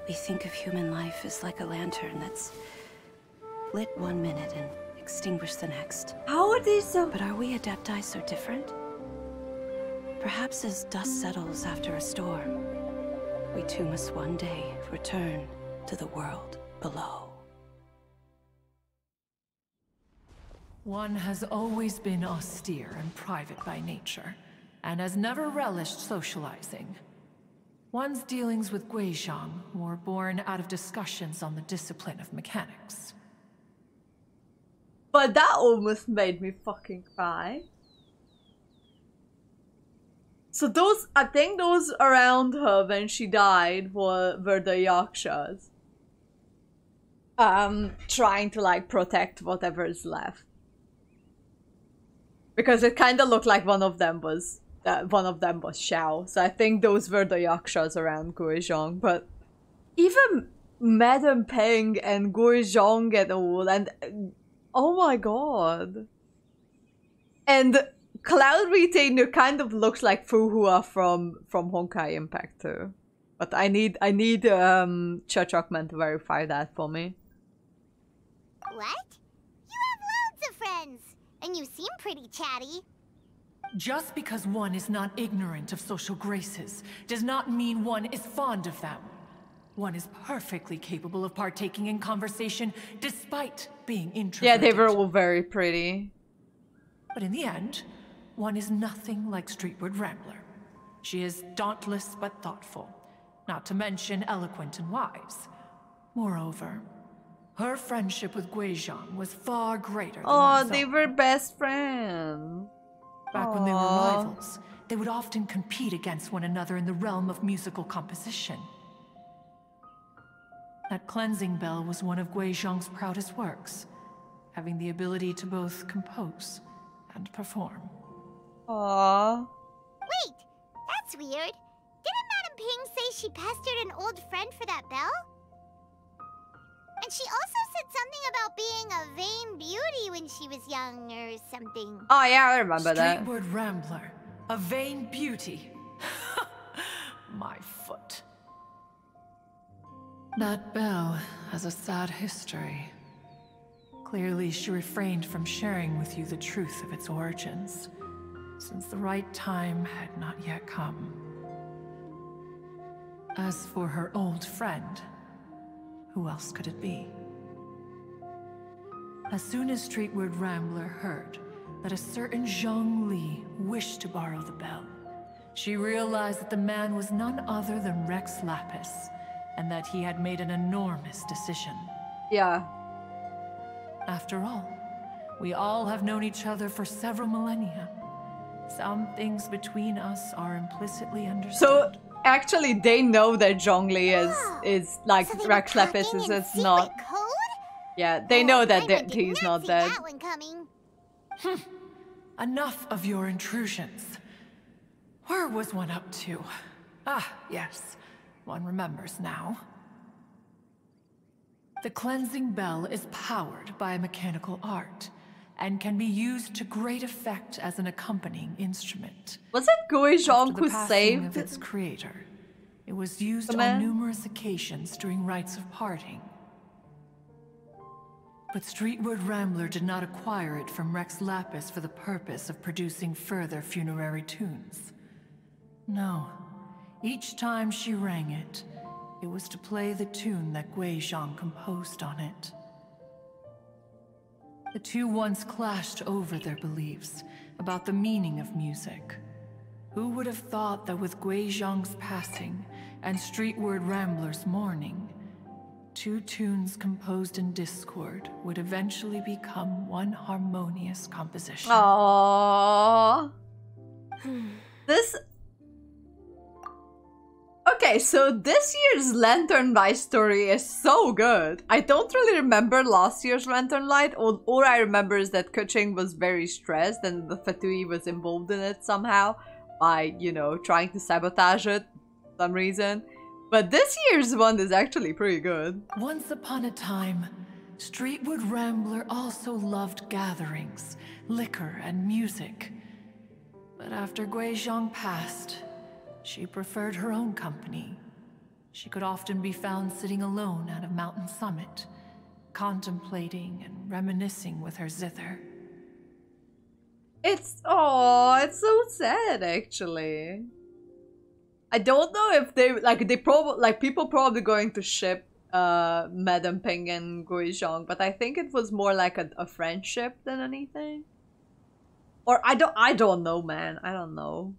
We think of human life as like a lantern that's lit one minute and extinguished the next. How are these so... But are we Adepti so different? Perhaps as dust settles after a storm, we too must one day return to the world below. One has always been austere and private by nature, and has never relished socializing. One's dealings with Guizhong were born out of discussions on the discipline of mechanics. But that almost made me fucking cry. So those, I think those around her when she died were, were the Yakshas. Um, trying to like protect whatever is left. Because it kind of looked like one of them was, uh, one of them was Xiao. So I think those were the Yakshas around Guizhong. But even Madame Ping and Guizhong and all, and oh my god. And Cloud Retainer kind of looks like Fu Hua from from Honkai Impact too. But I need I need um Chuchokman to verify that for me. What? You have loads of friends, and you seem pretty chatty. Just because one is not ignorant of social graces does not mean one is fond of them. One is perfectly capable of partaking in conversation despite being introverted. Yeah, they were all very pretty. But in the end, one is nothing like Streetward Rambler. She is dauntless but thoughtful, not to mention eloquent and wise. Moreover, her friendship with Guizhong was far greater than that. Oh, they were best friends. Back when they were rivals, they would often compete against one another in the realm of musical composition. That cleansing bell was one of Guizhong's proudest works, having the ability to both compose and perform. Aww. Wait, that's weird. Didn't Madame Ping say she pestered an old friend for that bell? And she also said something about being a vain beauty when she was young or something. Oh yeah, I remember that. Streetward Rambler, a vain beauty. *laughs* My foot. That bell has a sad history. Clearly, she refrained from sharing with you the truth of its origins, since the right time had not yet come. As for her old friend, who else could it be? As soon as Streetward Rambler heard that a certain Zhongli wished to borrow the bell, She realized that the man was none other than Rex Lapis, and that he had made an enormous decision. Yeah. After all, we all have known each other for several millennia. Some things between us are implicitly understood. So actually, they know that Zhongli is is like so Rex Lapis is it's not. Code? Yeah, they oh, know that they, he's not dead. That. Enough of your intrusions. Where was one up to? Ah, yes. One remembers now. The cleansing bell is powered by a mechanical art and can be used to great effect as an accompanying instrument. Was it Guizhong who saved of its creator? It was used on numerous occasions during rites of parting. But Streetward Rambler did not acquire it from Rex Lapis for the purpose of producing further funerary tunes. No. Each time she rang it, it was to play the tune that Guizhong composed on it. The two once clashed over their beliefs about the meaning of music. Who would have thought that with Guizhong's passing and Streetward Rambler's mourning, two tunes composed in discord would eventually become one harmonious composition. Aww. Hmm. this Okay, so this year's Lantern Light story is so good. I don't really remember last year's Lantern Light. All, all I remember is that Keqing was very stressed and the Fatui was involved in it somehow by, you know, trying to sabotage it for some reason. But this year's one is actually pretty good. Once upon a time, Streetward Rambler also loved gatherings, liquor, and music. But after Guizhong passed, she preferred her own company. She could often be found sitting alone at a mountain summit, contemplating and reminiscing with her zither. It's oh, it's so sad actually. I don't know if they like they probably like people probably going to ship uh Madame Ping and Guizhong, but I think it was more like a, a friendship than anything. Or I don't I don't know, man. I don't know.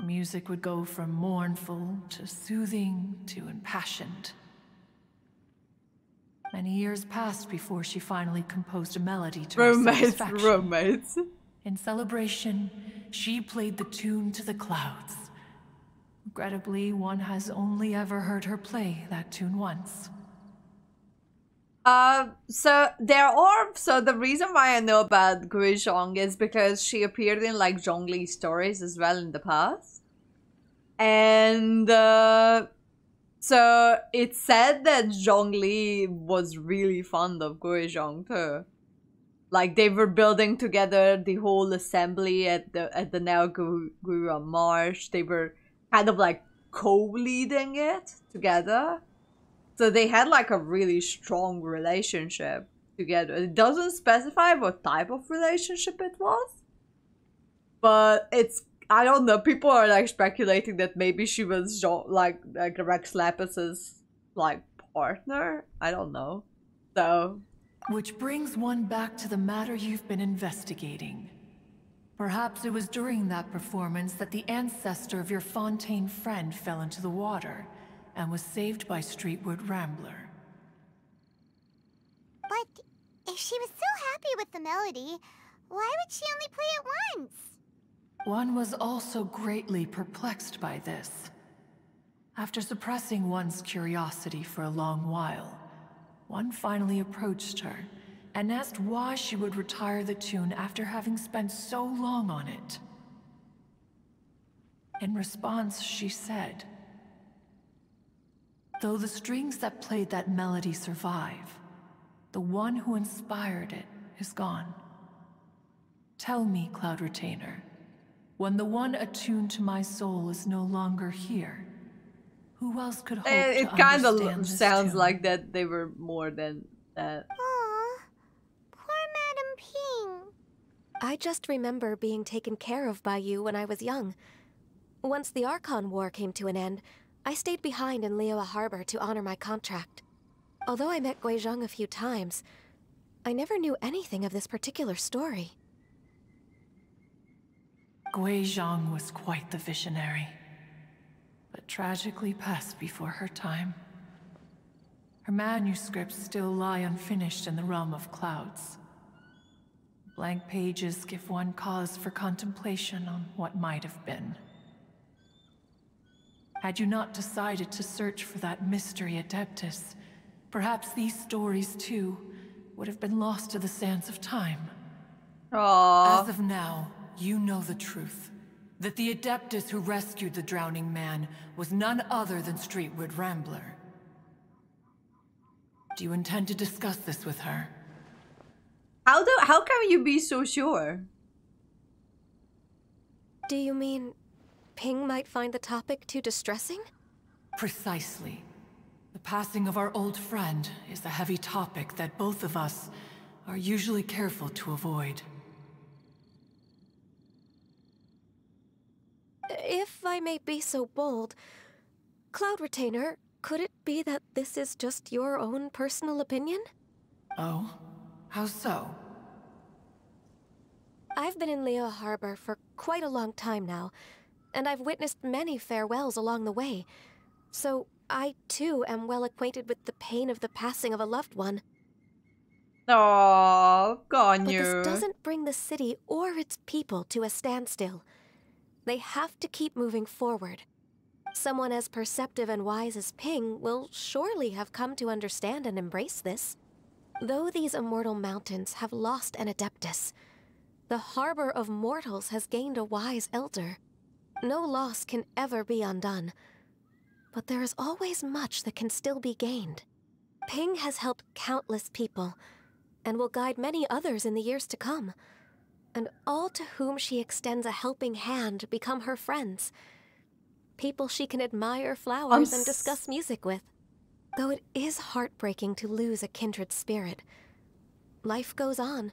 Music would go from mournful to soothing to impassioned. Many years passed before she finally composed a melody to roommates, her. Roommates. In celebration, she played the tune to the clouds. Regrettably, one has only ever heard her play that tune once. Uh, so there are so the reason why I know about Guizhong is because she appeared in like Zhongli stories as well in the past, and uh, so it's said that Zhongli was really fond of Guizhong too. Like they were building together the whole assembly at the at the Neo Gura March. They were kind of like co-leading it together. So they had like a really strong relationship together. It doesn't specify what type of relationship it was. But it's I don't know. People are like speculating that maybe she was like like Rex Lapis's like partner. I don't know. So which brings one back to the matter you've been investigating. Perhaps it was during that performance that the ancestor of your Fontaine friend fell into the water and was saved by Streetward Rambler. But if she was so happy with the melody, why would she only play it once? One was also greatly perplexed by this. After suppressing one's curiosity for a long while, one finally approached her and asked why she would retire the tune after having spent so long on it. In response, she said, Though the strings that played that melody survive, the one who inspired it is gone. Tell me, Cloud Retainer, when the one attuned to my soul is no longer here, who else could eh, hope it, it kind of sounds like that they were more than that. Aww, poor Madame Ping. I just remember being taken care of by you when I was young. Once the Archon War came to an end, I stayed behind in Liyue Harbor to honor my contract. Although I met Guizhong a few times, I never knew anything of this particular story. Guizhong was quite the visionary, but tragically passed before her time. Her manuscripts still lie unfinished in the realm of clouds. Blank pages give one cause for contemplation on what might have been. Had you not decided to search for that mystery Adeptus, perhaps these stories too would have been lost to the sands of time. Aww. As of now, you know the truth. That the Adeptus who rescued the drowning man was none other than Streetward Rambler. Do you intend to discuss this with her? How do how can you be so sure? Do you mean Ping might find the topic too distressing? Precisely. The passing of our old friend is a heavy topic that both of us are usually careful to avoid. If I may be so bold, Cloud Retainer, could it be that this is just your own personal opinion? Oh? How so? I've been in Liyue Harbor for quite a long time now, and I've witnessed many farewells along the way. So I too am well acquainted with the pain of the passing of a loved one. Oh, But this doesn't bring the city or its people to a standstill. They have to keep moving forward. Someone as perceptive and wise as Ping will surely have come to understand and embrace this. Though these immortal mountains have lost an Adeptus, the harbor of mortals has gained a wise elder. No loss can ever be undone, but there is always much that can still be gained. Ping has helped countless people, and will guide many others in the years to come. And all to whom she extends a helping hand become her friends. People she can admire flowers and discuss music with. Though it is heartbreaking to lose a kindred spirit, life goes on.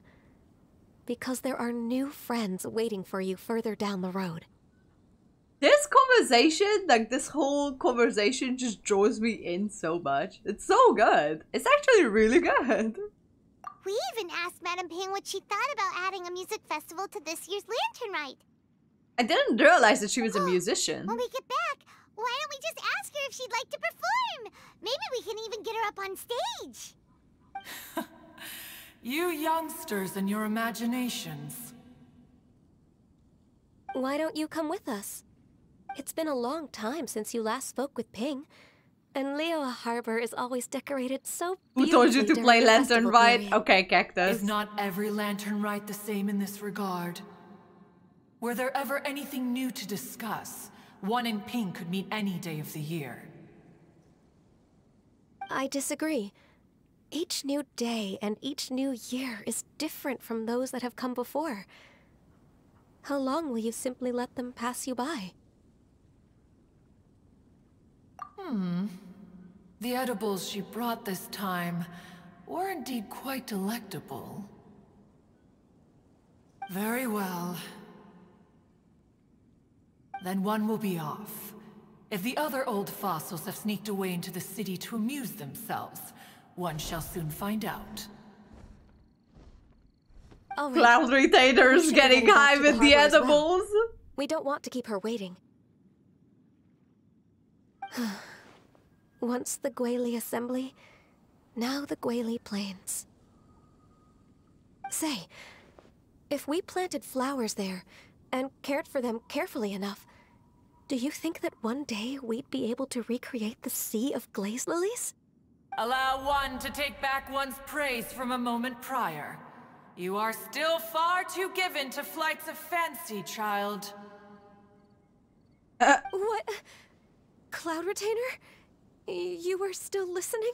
Because there are new friends waiting for you further down the road. This conversation, like this whole conversation just draws me in so much. It's so good. It's actually really good. We even asked Madame Ping what she thought about adding a music festival to this year's Lantern Rite. I didn't realize that she was a oh, musician. When we get back, why don't we just ask her if she'd like to perform? Maybe we can even get her up on stage. *laughs* You youngsters and your imaginations. Why don't you come with us? It's been a long time since you last spoke with Ping. And Liyue Harbor is always decorated so beautifully. Who told you to play Lantern festival Rite? Okay, Cactus. Is not every lantern rite the same in this regard? Were there ever anything new to discuss? One in pink could meet any day of the year. I disagree. Each new day and each new year is different from those that have come before. How long will you simply let them pass you by? Hmm. The edibles she brought this time were indeed quite delectable. Very well. Then one will be off. If the other old fossils have sneaked away into the city to amuse themselves, one shall soon find out. All right. Cloud We Retainers getting high with the harbor as well. edibles. We don't want to keep her waiting. *sighs* *sighs* *sighs* Once the Guili Assembly, now the Guili Plains. Say, if we planted flowers there and cared for them carefully enough, do you think that one day we'd be able to recreate the sea of glaze lilies? Allow one to take back one's praise from a moment prior. You are still far too given to flights of fancy, child. Uh. What? Cloud Retainer? Y- You were still listening?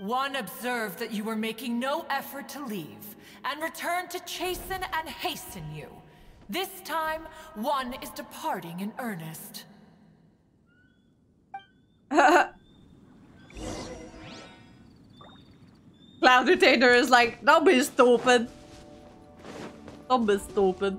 One observed that you were making no effort to leave, and returned to chasten and hasten you. This time, one is departing in earnest. *laughs* Cloud Retainer is like, don't be stupid. Don't be stupid.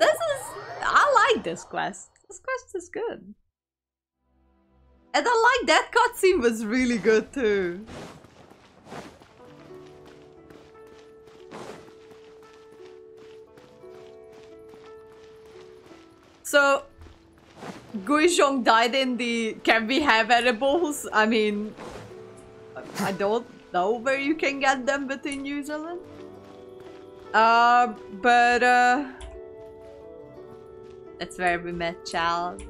This is... I like this quest. This quest is good. And I like that cutscene was really good too. So, Guizhong died in the can we have edibles? I mean, I don't know where you can get them within New Zealand. Uh, but uh that's where we met child.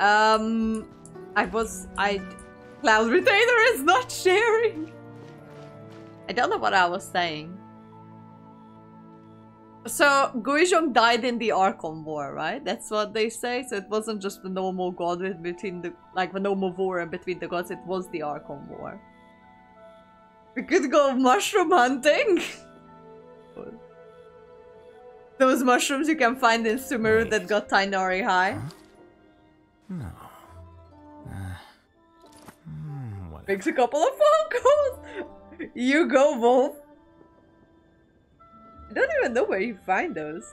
Um, I was, I, Cloud Retainer is not sharing. I don't know what I was saying. So, Guizhong died in the Archon War, right? That's what they say? So it wasn't just the normal god between the, like the normal war between the gods, it was the Archon War. We could go mushroom hunting! *laughs* Those mushrooms you can find in Sumeru that got Tighnari high. No. Uh, mm, Makes a couple of phone calls! You go, Wolf! I don't even know where you find those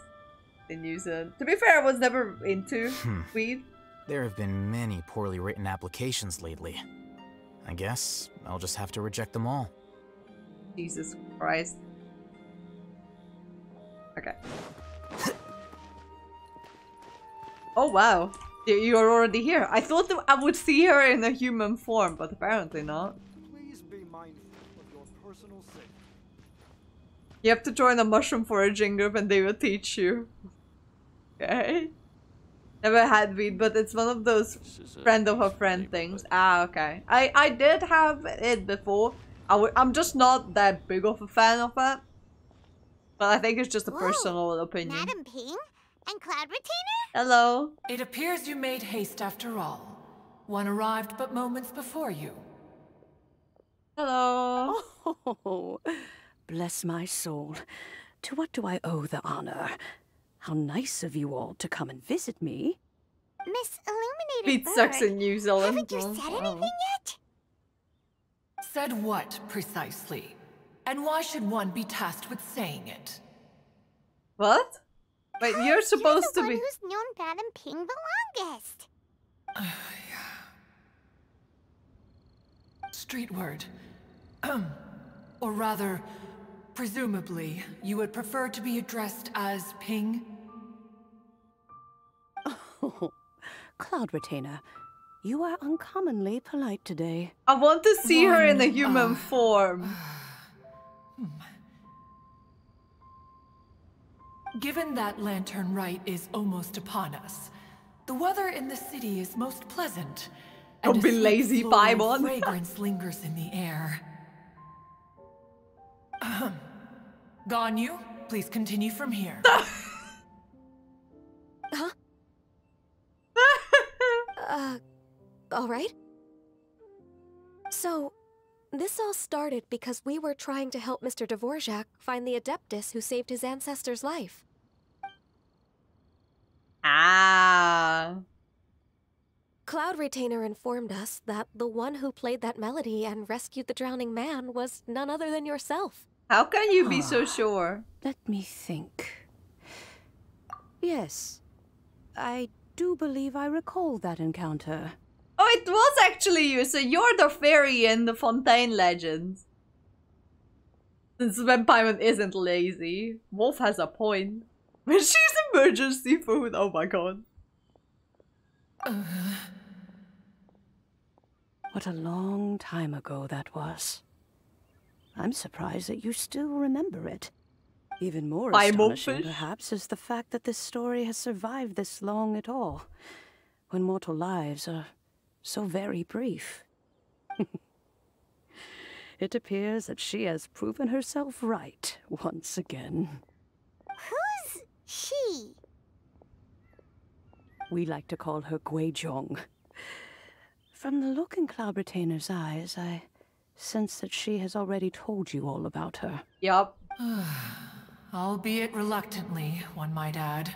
in New Zealand. To be fair, I was never into Hmm. weed. There have been many poorly written applications lately. I guess I'll just have to reject them all. Jesus Christ. Okay. oh wow. You- You're already here. I thought that I would see her in a human form, but apparently not. Please be mindful of your personal safety. You have to join a mushroom foraging group and they will teach you. Okay. Never had weed, but it's one of those friend of a friend things. Ah, okay. I, I did have it before. I w I'm just not that big of a fan of it. But I think it's just a Whoa, personal opinion. Madam Ping and Cloud Retainer? Hello. It appears you made haste after all. One arrived but moments before you. Hello. Oh, bless my soul. To what do I owe the honor? How nice of you all to come and visit me. Miss Illuminated Beat Bird, sucks in New Zealand. Haven't you Oh, said oh. anything yet? Said what, precisely? And why should one be tasked with saying it? What? Wait, you're supposed the to one be. who's known Madam Ping the longest. Yeah. *sighs* Streetward. *clears throat* or rather, presumably, you would prefer to be addressed as Ping? Oh, *laughs* Cloud Retainer, you are uncommonly polite today. I want to see her in a One, human uh, form. *sighs* Given that Lantern Rite is almost upon us, the weather in the city is most pleasant. Don't and be a lazy, flow Paimon. *laughs* fragrance lingers in the air. Ahem. Ganyu, please continue from here. *laughs* Huh? *laughs* uh, alright. So, this all started because we were trying to help Mr. Dvorak find the Adeptus who saved his ancestor's life. Ah. Cloud Retainer informed us that the one who played that melody and rescued the drowning man was none other than yourself. How can you be Ah. so sure? Let me think. Yes, I do believe I recall that encounter. Oh, it was actually you. So you're the fairy in the Fontaine legends. Since Paimon isn't lazy, Wolf has a point. *laughs* When she's emergency food, oh my god. *sighs* What a long time ago that was. I'm surprised that you still remember it. Even more I'm astonishing, perhaps, is the fact that this story has survived this long at all, when mortal lives are so very brief. *laughs* it appears that she has proven herself right once again. Who's she? We like to call her Guizhong. From the look in Cloud Retainer's eyes, I sense that she has already told you all about her. Yup. *sighs* Albeit reluctantly, one might add.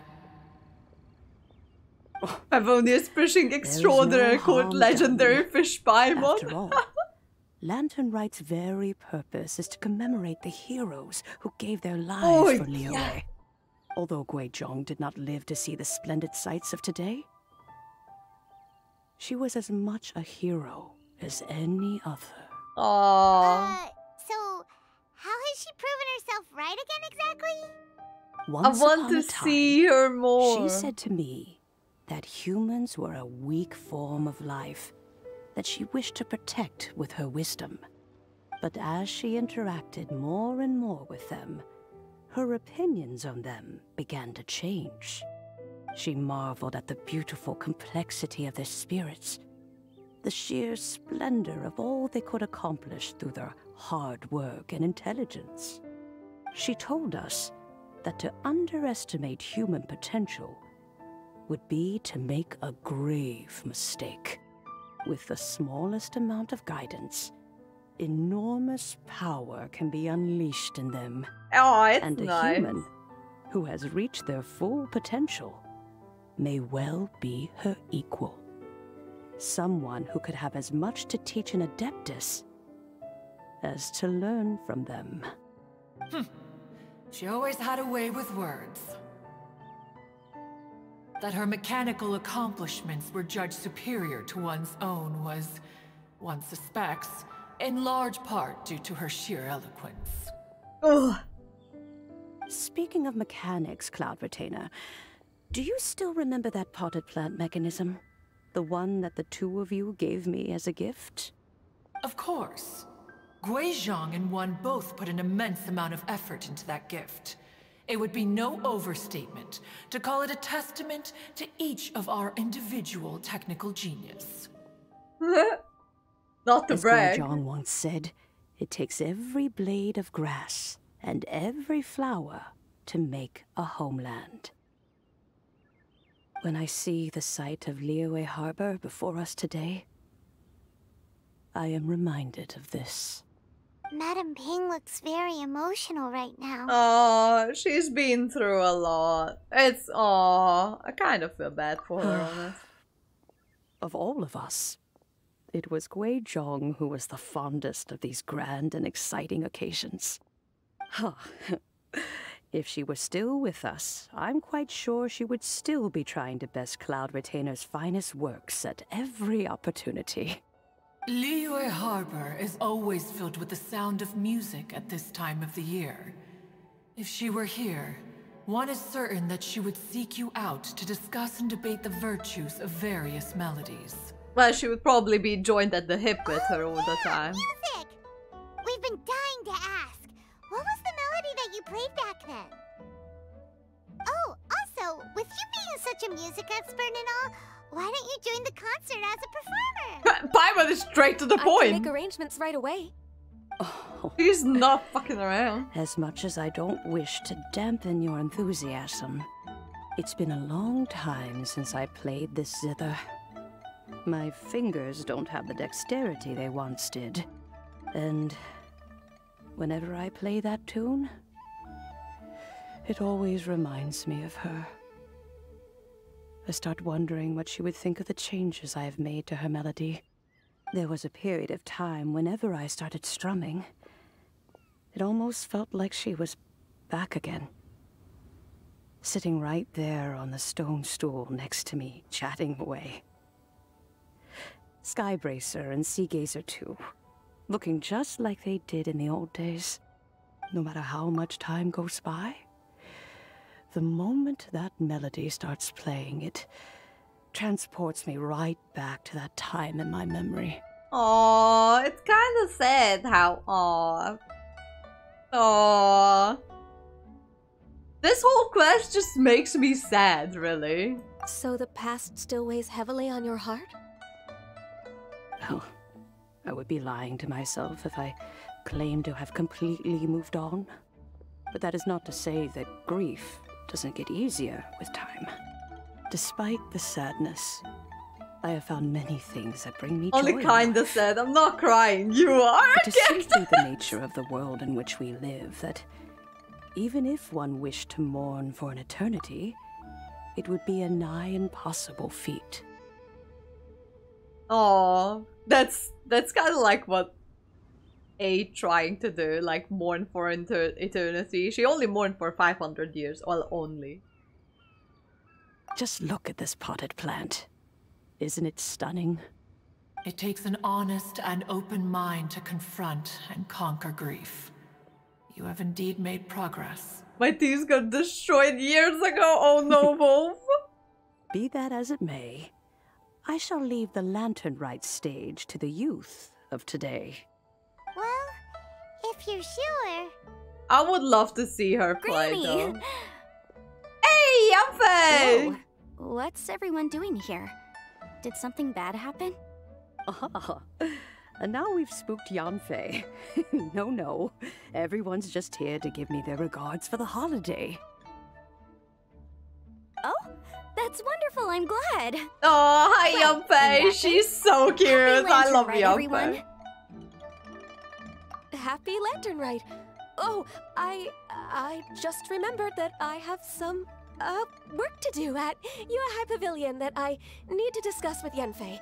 *laughs* Pavonius pushing extraordinary no called legendary done. fish Paimon. After all, Lantern Rite's very purpose is to commemorate the heroes who gave their lives Oh, for Liyue. yeah. Although Guizhong did not live to see the splendid sights of today, she was as much a hero as any other. Aww. Uh, so, how has she proven herself right again exactly? Once I want upon to a time, see her more. She said to me, that humans were a weak form of life that she wished to protect with her wisdom. But as she interacted more and more with them, her opinions on them began to change. She marveled at the beautiful complexity of their spirits, the sheer splendor of all they could accomplish through their hard work and intelligence. She told us that to underestimate human potential would be to make a grave mistake. With the smallest amount of guidance, enormous power can be unleashed in them. Oh, it's and a nice. human who has reached their full potential may well be her equal. Someone who could have as much to teach an Adeptus as to learn from them. Hmm. She always had a way with words. That her mechanical accomplishments were judged superior to one's own was, one suspects, in large part due to her sheer eloquence. Ugh. Speaking of mechanics, Cloud Retainer, do you still remember that potted plant mechanism? The one that the two of you gave me as a gift? Of course. Guizhong and One both put an immense amount of effort into that gift. It would be no overstatement to call it a testament to each of our individual technical genius. *laughs* Not to As brag. Guizhong once said, it takes every blade of grass and every flower to make a homeland. When I see the sight of Liyue Harbor before us today, I am reminded of this. Madame Ping looks very emotional right now. Oh, she's been through a lot. It's oh, I kind of feel bad for her, *sighs* honest. Of all of us, it was Guizhong who was the fondest of these grand and exciting occasions. Huh. *laughs* if she were still with us, I'm quite sure she would still be trying to best Cloud Retainer's finest works at every opportunity. Liyue Harbor is always filled with the sound of music at this time of the year. If she were here, one is certain that she would seek you out to discuss and debate the virtues of various melodies. Well, she would probably be joined at the hip with her all the time. Music! We've been dying to ask. What was the melody that you played back then? Oh, also, with you being such a music expert and all, why don't you join the concert as a performer? Paimon is straight to the I can make arrangements right away. Oh. *laughs* He's not fucking around. As much as I don't wish to dampen your enthusiasm, it's been a long time since I played this zither. My fingers don't have the dexterity they once did. And whenever I play that tune, it always reminds me of her. I start wondering what she would think of the changes I have made to her melody. There was a period of time whenever I started strumming, it almost felt like she was back again. Sitting right there on the stone stool next to me, chatting away. Skybracer and Seagazer too, looking just like they did in the old days. No matter how much time goes by, the moment that melody starts playing, it transports me right back to that time in my memory. Oh, it's kind of sad how. Aw. Aw. This whole quest just makes me sad, really. So the past still weighs heavily on your heart? Oh, I would be lying to myself if I claimed to have completely moved on. But that is not to say that grief doesn't get easier with time. Despite the sadness, I have found many things that bring me Only joy. in kinda sad. I'm not crying. You are. It is simply the *laughs* nature of the world in which we live that even if one wished to mourn for an eternity, it would be a nigh impossible feat. Oh, that's that's kind of like what A trying to do, like mourn for inter- eternity. She only mourned for 500 years, well, only. Just look at this potted plant. Isn't it stunning? It takes an honest and open mind to confront and conquer grief. You have indeed made progress. My teeth got destroyed years ago. Oh *laughs* no, Wolf. Be that as it may, I shall leave the lantern rite stage to the youth of today. Well, if you're sure. I would love to see her play Granny! though. *laughs* Hey, Yuffie! Whoa. What's everyone doing here? Did something bad happen? Ah, *laughs* and now we've spooked Yanfei. *laughs* no, no. Everyone's just here to give me their regards for the holiday. Oh, that's wonderful. I'm glad. Oh, hi, Well, in Yuffie. that She's so cute. I Lantern love Yanfei. everyone. Yuffie. Happy Lantern Rite. Oh, I I just remembered that I have some uh work to do at Yuehai Pavilion that I need to discuss with Yanfei.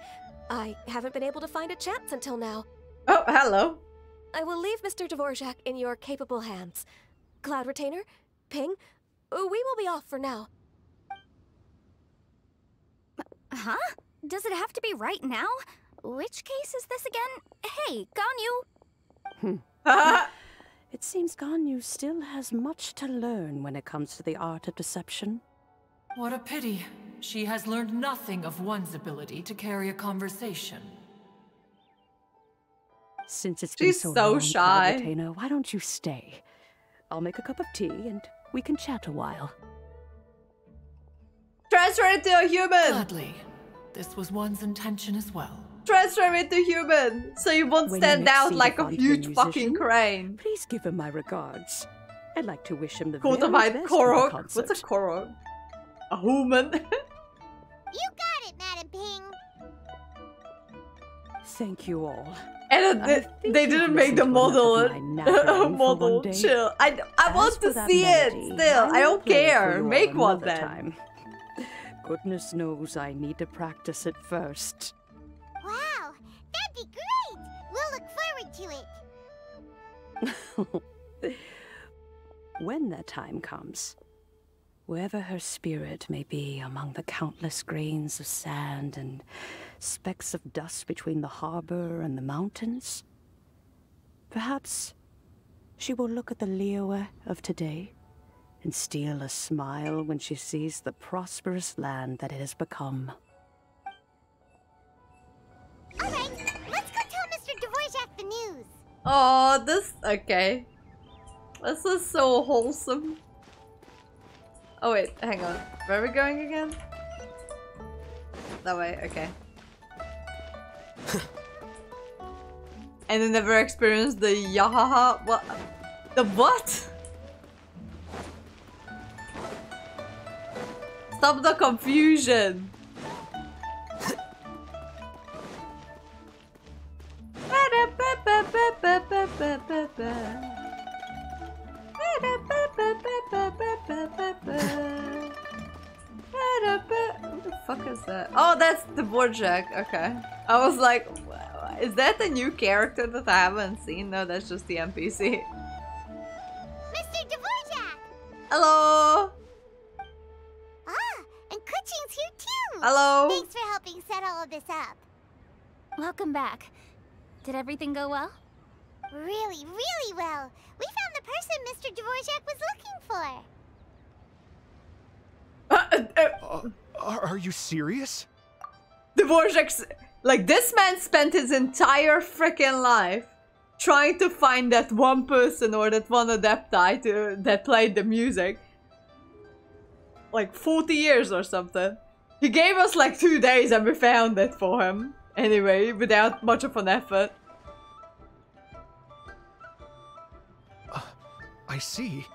I haven't been able to find a chance until now. Oh, hello. I will leave Mr. Dvorak in your capable hands. Cloud Retainer, Ping, we will be off for now. Huh? Does it have to be right now? Which case is this again? Hey, Ganyu! *laughs* It seems Ganyu still has much to learn when it comes to the art of deception. What a pity. She has learned nothing of one's ability to carry a conversation. Since it's She's been so, so long, shy. Cloud why don't you stay? I'll make a cup of tea and we can chat a while. Transfer into a human. Gladly. This was one's intention as well. Transfer into human, so you won't When stand next out like a Fontaine huge fucking crane. Please give him my regards. I'd like to wish him the very Cultivated best for the Korok. What's a Korok? A human. *laughs* You got it, Madame Ping. Thank you all. and uh, I they, they didn't make the listened to enough model of my uh, nattering *laughs* for model chill. I, I As want to see melody, it still. I will don't play it for care. Make one then. Time. *laughs* Goodness knows I need to practice it first. Wow, that'd be great. We'll look forward to it. *laughs* when that time comes, wherever her spirit may be among the countless grains of sand and specks of dust between the harbor and the mountains, perhaps she will look at the Liyue of today and steal a smile when she sees the prosperous land that it has become. All right, Oh, this okay. This is so wholesome. Oh wait, hang on. Where are we going again? That way, okay. and *laughs* I never experienced the yahaha. What? The what? Stop the confusion. What the fuck is that? Oh, that's the Borjak. Okay. I was like, "Wow, is that the new character that I haven't seen? No, that's just the NPC. Mr. Dvorak! Hello. Ah, and Keqing's here too. Hello. Thanks for helping set all of this up. Welcome back. Did everything go well? Really, really well. We found the person Mr. Dvorak was looking for. Uh, uh, uh, uh, are, are you serious? Dvorak's like this man spent his entire freaking life trying to find that one person or that one adepti to that played the music. Like 40 years or something. He gave us like two days and we found it for him. Anyway, without much of an effort. I see.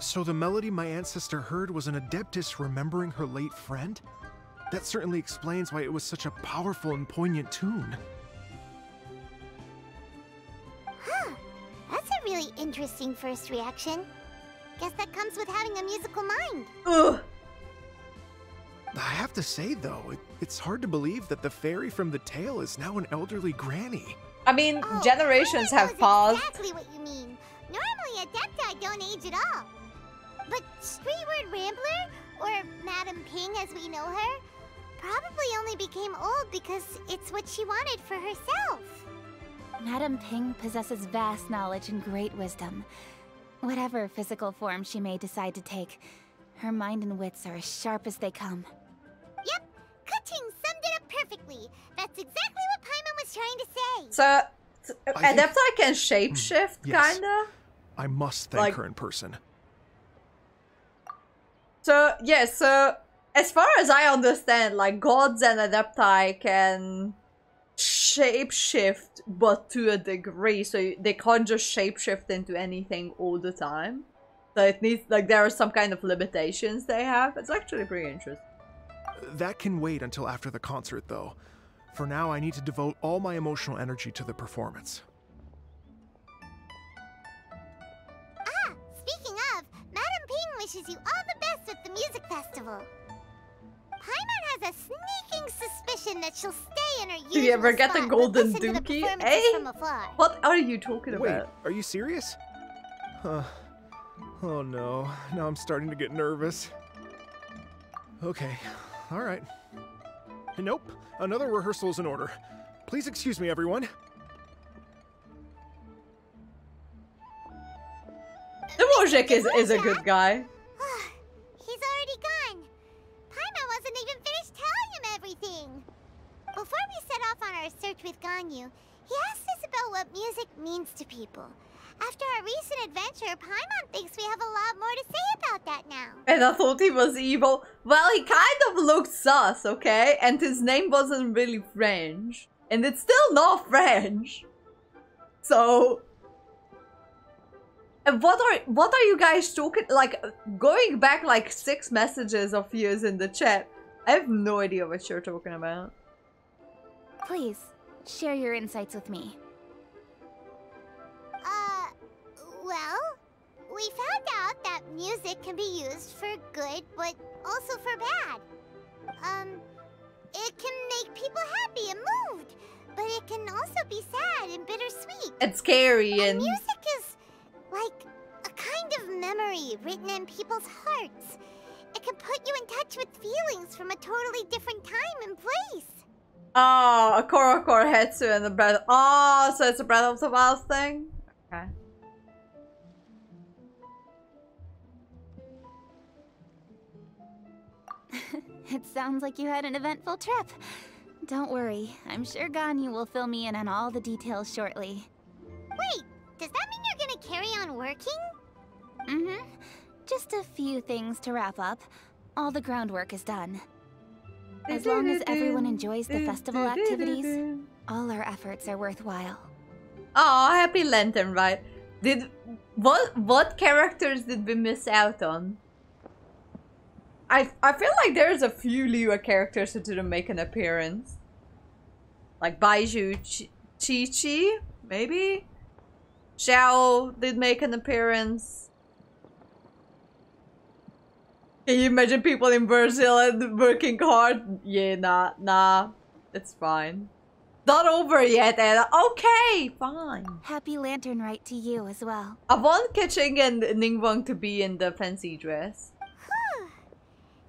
So the melody my ancestor heard was an Adeptus remembering her late friend? That certainly explains why it was such a powerful and poignant tune. Huh. That's a really interesting first reaction. Guess that comes with having a musical mind. Ugh. I have to say, though, it, it's hard to believe that the fairy from the tale is now an elderly granny. I mean, Oh, generations have knows passed. exactly what you mean. Normally, Adepti don't age at all. But Streetward Rambler, or Madame Ping as we know her, probably only became old because it's what she wanted for herself. Madame Ping possesses vast knowledge and great wisdom. Whatever physical form she may decide to take, her mind and wits are as sharp as they come. Keqing summed it up perfectly. That's exactly what Paimon was trying to say. So, so I think- can shapeshift, hmm, yes. kinda. I must thank Like- her in person. So yeah, so as far as I understand, like gods and adepti can shapeshift, but to a degree. So they can't just shapeshift into anything all the time. So it needs like there are some kind of limitations they have. It's actually pretty interesting. That can wait until after the concert, though. For now, I need to devote all my emotional energy to the performance. Ah, speaking of, Madame Ping wishes you all the best at the music festival. Paimon has a sneaking suspicion that she'll stay in her usual Do you ever get the spot, but golden listen to the dookie? performances Eh? What are you talking Wait, about? are you serious? Huh. Oh no, now I'm starting to get nervous. Okay, alright. Nope, another rehearsal is in order. Please excuse me, everyone. The Mojik is, is a good guy. Ah, he's already gone. Paimon wasn't even finished telling him everything. Before we set off on our search with Ganyu, he asked us about what music means to people. After our recent adventure, Paimon thinks we have a lot more to say about that now. And I thought he was evil. Well, he kind of looked sus, okay? And his name wasn't really French. And it's still not French. So... And what are what are you guys talking like going back like six messages of yours in the chat? I have no idea what you're talking about. Please, share your insights with me. Well, we found out that music can be used for good, but also for bad. Um, it can make people happy and moved, but it can also be sad and bittersweet. It's scary And and music is like a kind of memory written in people's hearts. It can put you in touch with feelings from a totally different time and place. Oh, a Korokor Hestu and the Breath. Oh, so it's a Breath of the Wild thing? Okay. *laughs* It sounds like you had an eventful trip. Don't worry, I'm sure Ganyu will fill me in on all the details shortly. Wait, does that mean you're gonna carry on working? Mm-hmm. Just a few things to wrap up. All the groundwork is done. As long as everyone enjoys the festival activities, all our efforts are worthwhile. Oh, happy lantern, right? Did what what characters did we miss out on? I I feel like there's a few Liyue characters who didn't make an appearance. Like Baizhu Chi Chi, Chi maybe? Xiao did make an appearance. Can you imagine people in Brazil and working hard? Yeah, nah, nah. It's fine. Not over yet, Anna. Okay, fine. Happy Lantern Rite to you as well. I want Keqing and Ningguang to be in the fancy dress.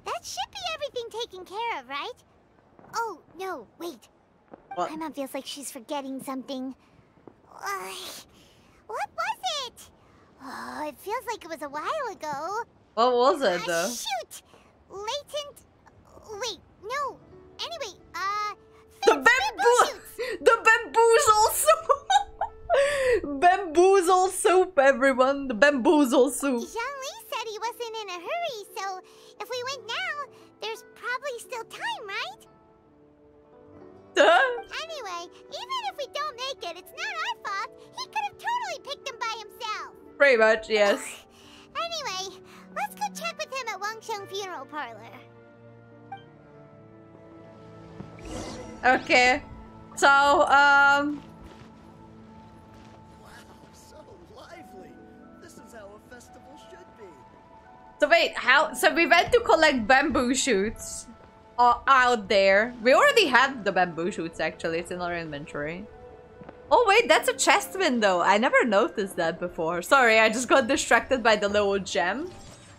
That should be everything taken care of, right? Oh, no, wait. What? mom feels like she's forgetting something. What was it? Oh, it feels like it was a while ago. What was it Ah, though? shoot! Latent. Wait, no. Anyway, uh. The bamboo, *laughs* the bamboozle soup, *laughs* bamboozle soup, everyone. The bamboozle soup. Zhang said he wasn't in a hurry, so if we went now, there's probably still time, right? Anyway, even if we don't make it, it's not our fault. He could have totally picked him by himself. Pretty much, *laughs* yes. Anyway, let's go check with him at Wang Wangsheng Funeral Parlor. Okay. So, um, so wait, how? So we went to collect bamboo shoots uh, out there. We already have the bamboo shoots. Actually, it's in our inventory. Oh wait, that's a chest window. I never noticed that before. Sorry, I just got distracted by the little gem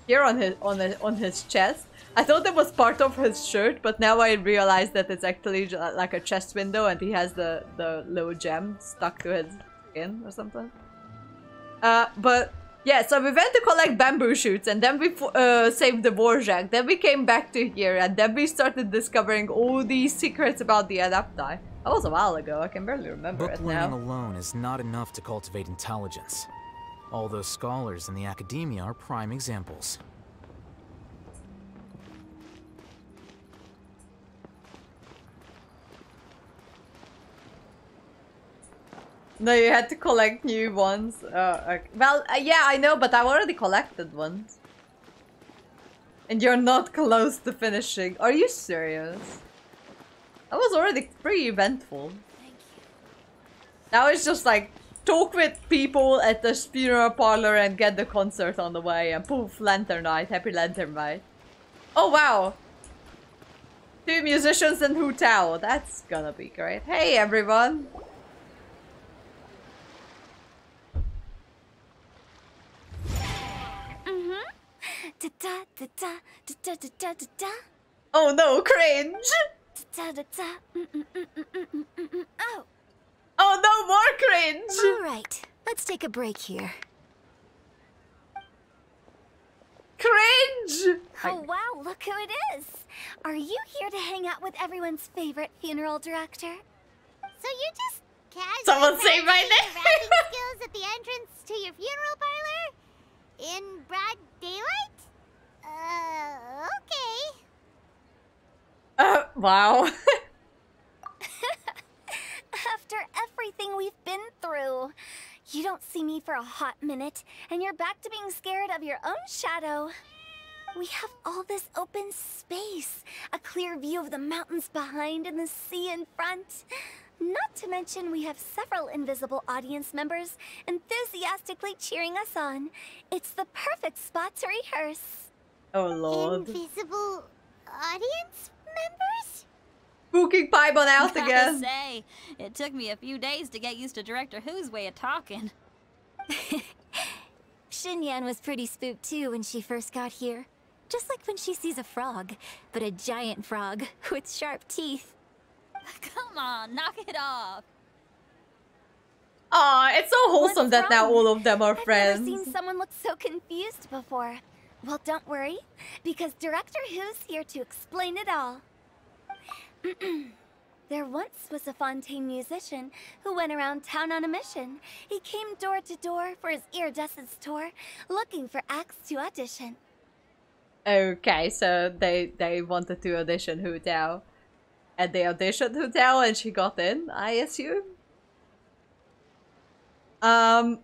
here on his on his, on his chest. I thought it was part of his shirt, but now I realize that it's actually like a chest window, and he has the the little gem stuck to his skin or something. Uh, but Yeah, so we went to collect bamboo shoots and then we uh, saved the Warjack. Then we came back to here and then we started discovering all these secrets about the Adepti. That was a while ago, I can barely remember Book it learning now. alone is not enough to cultivate intelligence. All those scholars in the academia are prime examples. No, you had to collect new ones. Uh, okay. Well, uh, yeah, I know, but I've already collected ones. And you're not *laughs* close to finishing. Are you serious? That was already pretty eventful. Thank you. Now it's just like talk with people at the funeral parlor and get the concert on the way and poof, lantern night, happy lantern night. Oh wow! Two musicians and Hu Tao, that's gonna be great. Hey everyone! Oh no, cringe! Oh. Oh no, more cringe! All right, let's take a break here. Cringe! Oh wow, look who it is! Are you here to hang out with everyone's favorite funeral director? So you just casually Someone say my name. skills at the entrance to your funeral parlor? In broad daylight? Uh, okay. Uh, wow. *laughs* After everything we've been through, you don't see me for a hot minute, and you're back to being scared of your own shadow. We have all this open space, a clear view of the mountains behind and the sea in front. Not to mention, we have several invisible audience members enthusiastically cheering us on. It's the perfect spot to rehearse. Oh lord. Invisible audience members? Spooking Paimon out *laughs* Gotta again. say, it took me a few days to get used to Director Hu's way of talking. *laughs* Xinyan was pretty spooked too when she first got here. Just like when she sees a frog, but a giant frog *laughs* with sharp teeth. Come on, knock it off. Aw, it's so wholesome that now all of them are Never friends. I've never seen someone look so confused before. Well, don't worry, because Director Hu's here to explain it all. *clears throat* there once was a Fontaine musician who went around town on a mission. He came door to door for his iridescence tour, looking for acts to audition. Okay, so they they wanted to audition Hu Tao. And they auditioned Hu Tao and she got in, I assume. Um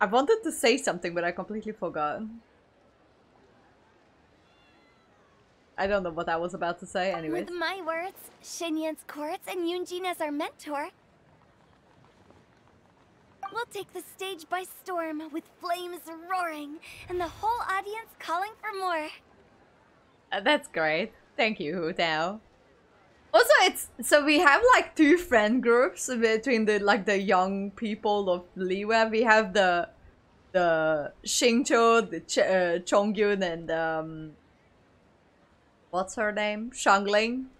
I wanted to say something but I completely forgot. I don't know what I was about to say anyways. With my words, Xinyan's courts and Yunjin as our mentor, we'll take the stage by storm with flames roaring and the whole audience calling for more. Uh, that's great. Thank you, Hu Tao. Also, it's so we have like two friend groups between the like the young people of Liyue. We have the the Xingqiu, the Ch- uh, Chongyun, and um, what's her name, Xiangling.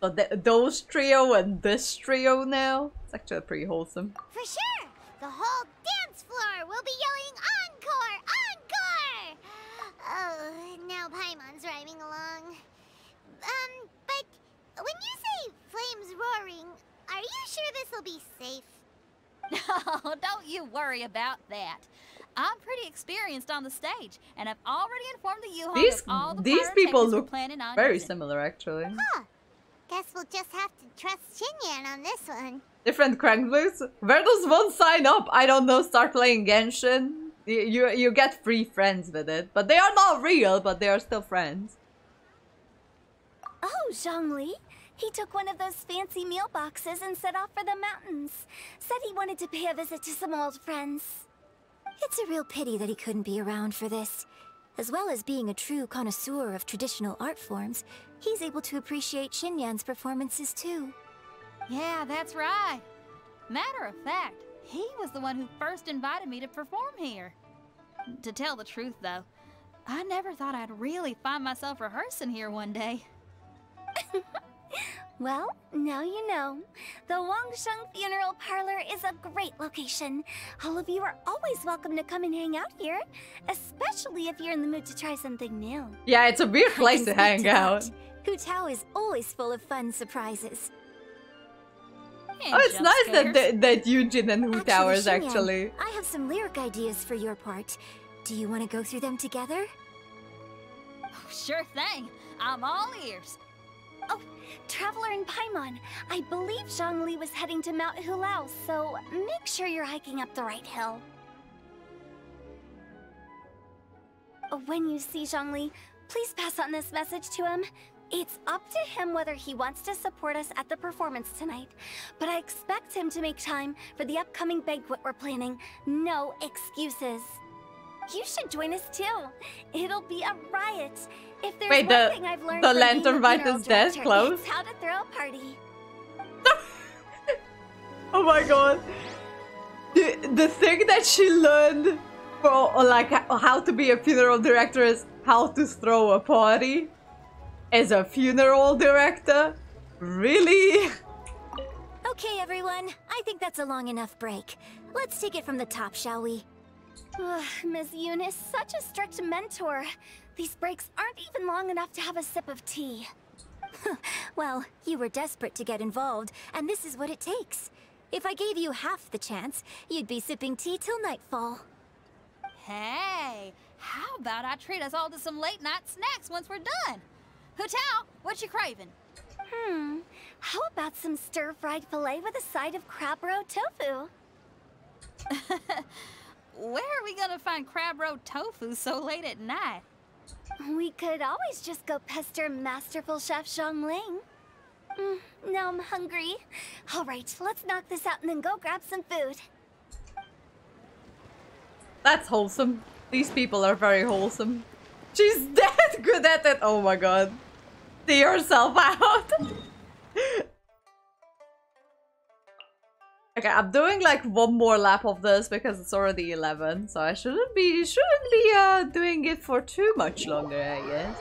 So th- those trio and this trio now. It's actually pretty wholesome. For sure! The whole dance floor will be yelling encore! Encore! Oh, now Paimon's rhyming along. Um, when you say flames roaring, are you sure this will be safe? *laughs* No, don't you worry about that. I'm pretty experienced on the stage, and I've already informed the Yuheng These of all the these people pyrotechnics we're look planning on very using. similar, actually. Huh. Guess we'll just have to trust Xinyan on this one. different crank blues. Where does one sign up? I don't know. Start playing Genshin. You, you you get free friends with it, but they are not real, but they are still friends. Oh, Zhongli. He took one of those fancy meal boxes and set off for the mountains. Said he wanted to pay a visit to some old friends. It's a real pity that he couldn't be around for this. As well as being a true connoisseur of traditional art forms, he's able to appreciate Xinyan's performances too. Yeah, that's right. Matter of fact, he was the one who first invited me to perform here. To tell the truth, though, I never thought I'd really find myself rehearsing here one day. *laughs* Well, now you know. The Wangsheng Funeral Parlor is a great location. All of you are always welcome to come and hang out here, especially if you're in the mood to try something new. Yeah, it's a weird place to hang out. Hu Tao is always full of fun surprises. Oh, it's nice that that, that Yunjin and Hu Towers Xinyan, actually. I have some lyric ideas for your part. Do you want to go through them together? Oh, sure thing. I'm all ears. Oh, Traveler in Paimon, I believe Zhongli was heading to Mount Hulao, so make sure you're hiking up the right hill. When you see Zhongli, please pass on this message to him. It's up to him whether he wants to support us at the performance tonight, but I expect him to make time for the upcoming banquet we're planning. No excuses. You should join us too. It'll be a riot. If there's Wait, one the- thing I've learned the from Lantern a Rite funeral is dead, close? It's how to throw a party. *laughs* Oh my god. The, the thing that she learned for like how to be a funeral director is how to throw a party. As a funeral director? Really? *laughs* Okay, everyone. I think that's a long enough break. Let's take it from the top, shall we? Ugh, Miss Yunjin, such a strict mentor. These breaks aren't even long enough to have a sip of tea. *laughs* well, you were desperate to get involved, and this is what it takes. If I gave you half the chance, you'd be sipping tea till nightfall. Hey, how about I treat us all to some late night snacks once we're done? Hotel, what you craving? Hmm, how about some stir-fried filet with a side of crab roe tofu? *laughs* Where are we gonna find crab roe tofu so late at night? We could always just go pester masterful chef Xiangling. Mm, now I'm hungry. All right, let's knock this out and then go grab some food. That's wholesome. These people are very wholesome. She's *laughs* that good at it. Oh my god. See yourself out. *laughs* okay, I'm doing like one more lap of this because it's already 11. So I shouldn't be shouldn't be uh doing it for too much longer, I guess.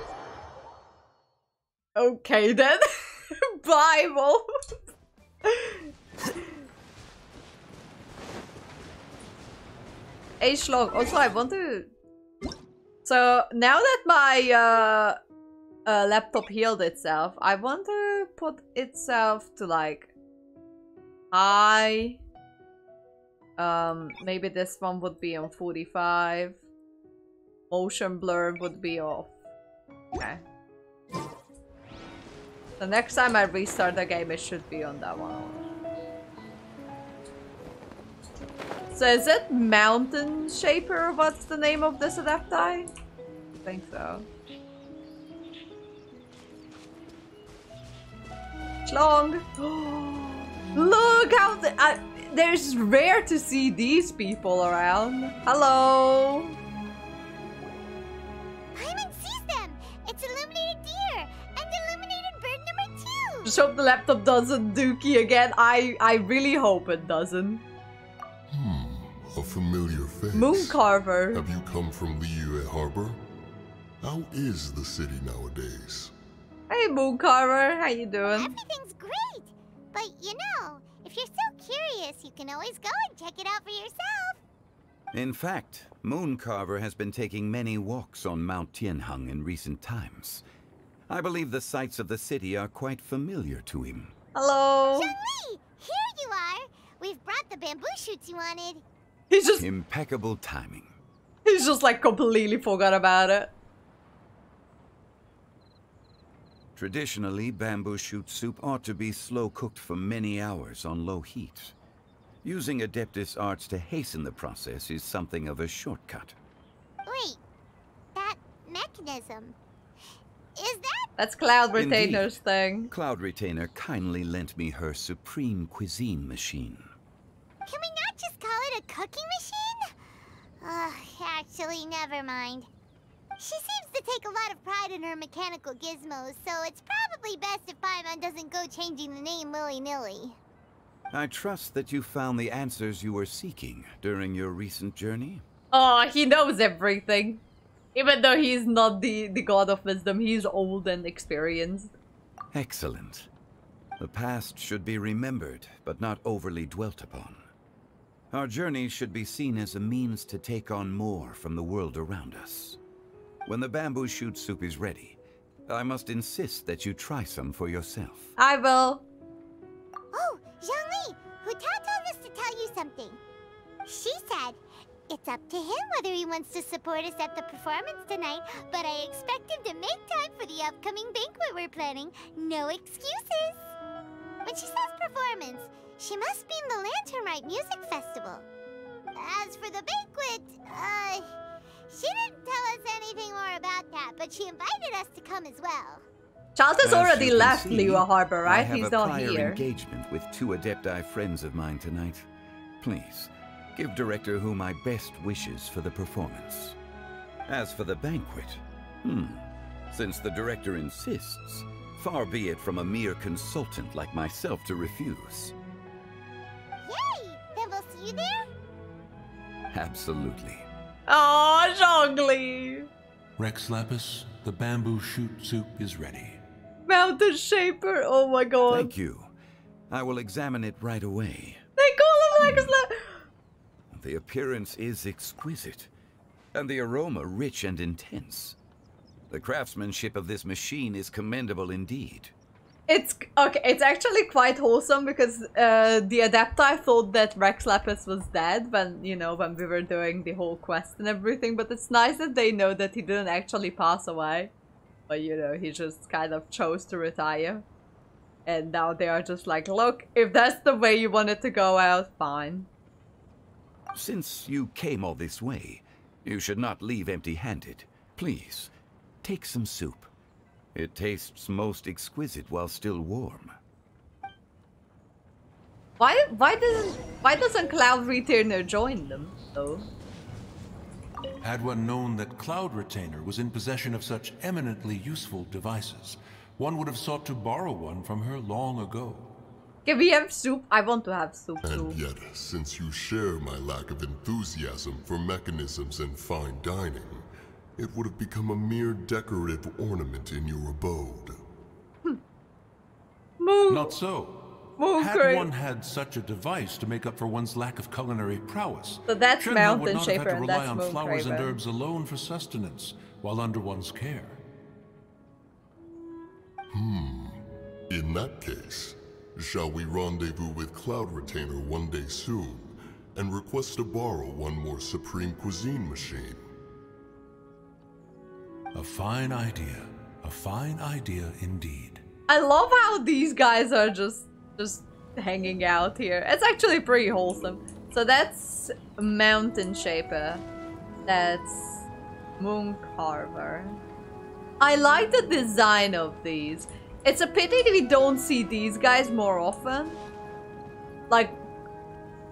Okay then. Bible. Hey Shlog, also I want to... So now that my uh, uh, laptop healed itself, I want to put itself to like high. Um, maybe this one would be on 45. Motion blur would be off. Okay. The next time I restart the game, it should be on that one. So is it Mountain Shaper? What's the name of this adepti? I think so. Schlong! *gasps* Look how the, I, there's rare to see these people around. Hello! Paimon sees them! It's illuminated deer! And illuminated bird number two! Just hope the laptop doesn't dookie again. I, I really hope it doesn't. Hmm, A familiar face. Mooncarver. Have you come from Liyue Harbor? How is the city nowadays? Hey Mooncarver, how you doing? Everything's great! But you know, if you're so curious, you can always go and check it out for yourself. In fact, Mooncarver has been taking many walks on Mount Tianheng in recent times. I believe the sights of the city are quite familiar to him. Hello. Zhongli, here you are! We've brought the bamboo shoots you wanted. He's just Impeccable timing. he's just like completely forgot about it. Traditionally, bamboo shoot soup ought to be slow cooked for many hours on low heat. Using Adeptus arts to hasten the process is something of a shortcut. Wait, that mechanism. Is that That's Cloud Indeed. Retainer's thing. Cloud Retainer kindly lent me her supreme cuisine machine. Can we not just call it a cooking machine? Ugh, actually, never mind. She seems to take a lot of pride in her mechanical gizmos, so it's probably best if Paimon doesn't go changing the name willy-nilly. I trust that you found the answers you were seeking during your recent journey. Oh, he knows everything. Even though he's not the, the god of wisdom, he's old and experienced. Excellent. The past should be remembered, but not overly dwelt upon. Our journey should be seen as a means to take on more from the world around us. When the bamboo shoot soup is ready, I must insist that you try some for yourself. I will. Oh, Zhongli, Hu Tao told us to tell you something. She said it's up to him whether he wants to support us at the performance tonight, but I expect him to make time for the upcoming banquet we're planning. No excuses. When she says performance, she must mean the Lantern Rite Music Festival. As for the banquet, uh, she didn't tell us anything more about that, but she invited us to come as well. Charles has As already you can left see, Liyue Harbor, I right? have He's a not prior here. engagement with two Adepti friends of mine tonight. Please, give Director Hu my best wishes for the performance. As for the banquet, hmm, since the Director insists, far be it from a mere consultant like myself to refuse. Yay! Then we'll see you there? Absolutely. Oh, Zhongli! Rex Lapis, the bamboo shoot soup is ready. Mountain Shaper, oh my god. Thank you. I will examine it right away. They call him like a The appearance is exquisite, and the aroma rich and intense. The craftsmanship of this machine is commendable indeed. It's okay. It's actually quite wholesome because uh, the Adepti thought that Rex Lapis was dead when you know when we were doing the whole quest and everything. But it's nice that they know that he didn't actually pass away, but you know he just kind of chose to retire. And now they are just like, look, if that's the way you want it to go out, fine. Since you came all this way, you should not leave empty-handed. Please, take some soup. It tastes most exquisite while still warm. Why? Why doesn't? Why doesn't Cloud Retainer join them though? Had one known that Cloud Retainer was in possession of such eminently useful devices, one would have sought to borrow one from her long ago. Can we have soup? I want to have soup too. And yet, since you share my lack of enthusiasm for mechanisms and fine dining, it would have become a mere decorative ornament in your abode. Not so. Move, had Craig. one had such a device to make up for one's lack of culinary prowess, So that's Shenhe Mountain would not have had to rely on Moon flowers and herbs alone for sustenance while under one's care. Hmm. In that case, shall we rendezvous with Cloud Retainer one day soon and request to borrow one more Supreme Cuisine machine? A fine idea. A fine idea indeed. I love how these guys are just just hanging out here. It's actually pretty wholesome. So that's Mountain Shaper. That's Moon Carver. I like the design of these. It's a pity that we don't see these guys more often. Like,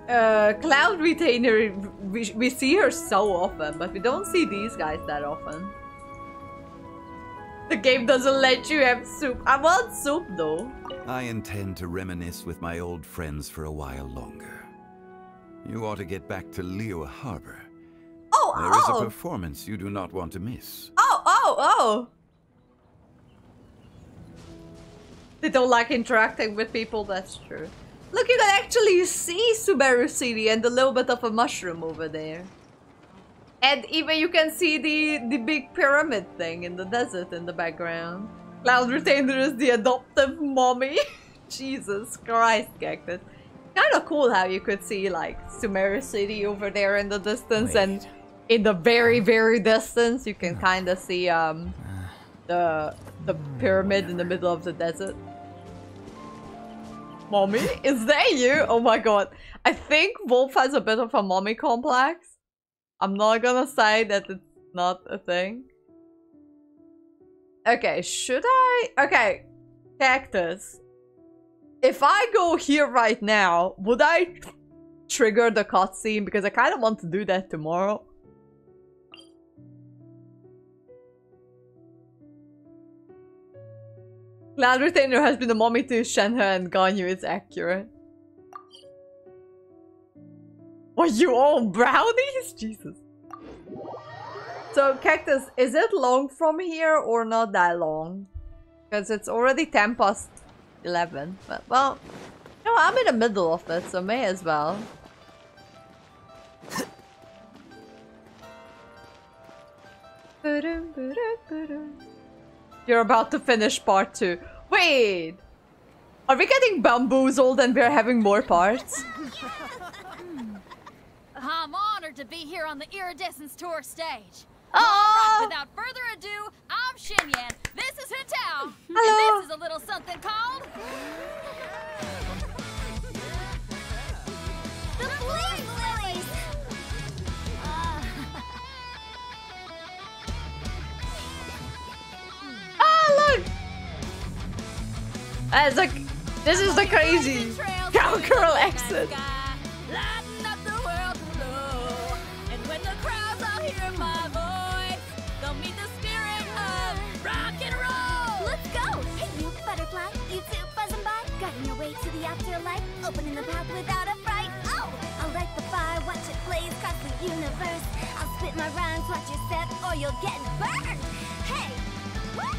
uh, Cloud Retainer, we, we see her so often, but we don't see these guys that often. The game doesn't let you have soup. I want soup though. I intend to reminisce with my old friends for a while longer. You ought to get back to Liyue Harbor. Oh, There is oh. a performance you do not want to miss. Oh, oh, oh! They don't like interacting with people, that's true. Look, you can actually see Sumeru City and a little bit of a mushroom over there. And even you can see the, the big pyramid thing in the desert in the background. Cloud Retainer is the adoptive mommy. *laughs* Jesus Christ, Cactus. Kind of cool how you could see like Sumeru City over there in the distance and in the very, very distance you can kind of see um the the pyramid in the middle of the desert. Mommy? Is that you? Oh my god. I think Wolf has a bit of a mommy complex. I'm not gonna say that it's not a thing. Okay, should I? Okay, Cactus. If I go here right now, would I trigger the cutscene? Because I kind of want to do that tomorrow. Cloud Retainer has been a mommy to Shenhe and Ganyu, is accurate. Are you all brownies? *laughs* Jesus. So, Cactus, is it long from here or not that long? Because it's already 10 past 11. But, well, no, I'm in the middle of it, so may as well. *coughs* You're about to finish part two. Wait! Are we getting bamboozled and we're having more parts? *laughs* I'm honored to be here on the Iridescence Tour stage. Oh! Right, without further ado, I'm Xinyan. This is Hu Tao. Hello. And this is a little something called... The Flame Lilies! Oh, look! That's like, this is the crazy cowgirl exit. Afterlife, opening the path without a fright. Oh, I'll light the fire, watch it blaze across the universe. I'll spit my rhymes, watch your step, or you'll get burned. Hey, woo!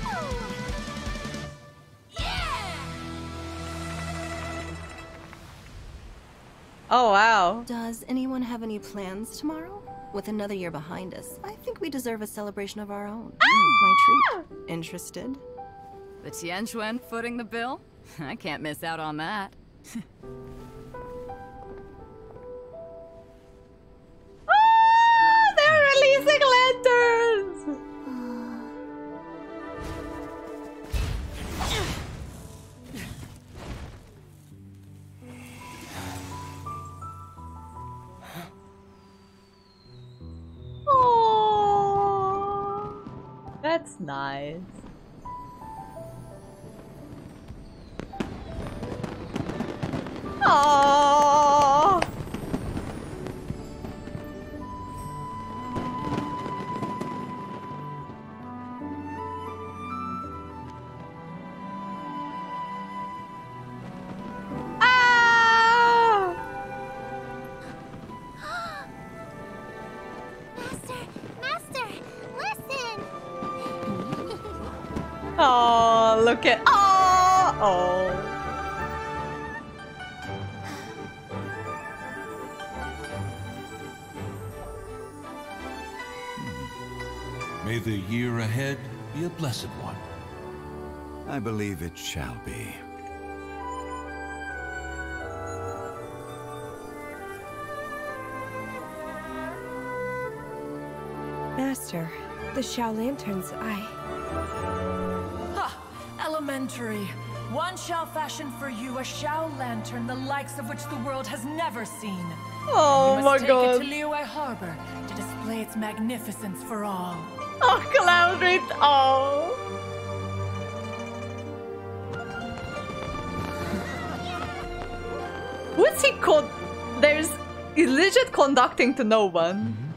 Oh, wow. Does anyone have any plans tomorrow? With another year behind us, I think we deserve a celebration of our own. Ah! Hmm, my treat. Interested? The Tianquan footing the bill? *laughs* I can't miss out on that. *laughs* Ah, they're releasing lanterns! That's nice. Oh. Blessed one. I believe it shall be. Master, the Xiao Lanterns, I... Ha! Elementary. One shall fashion for you a Xiao lantern, the likes of which the world has never seen. Oh you my must take God. it to Liyue Harbor to display its magnificence for all. Oh, Reed. Oh. What's he called? There's he's legit conducting to no one. Mm-hmm.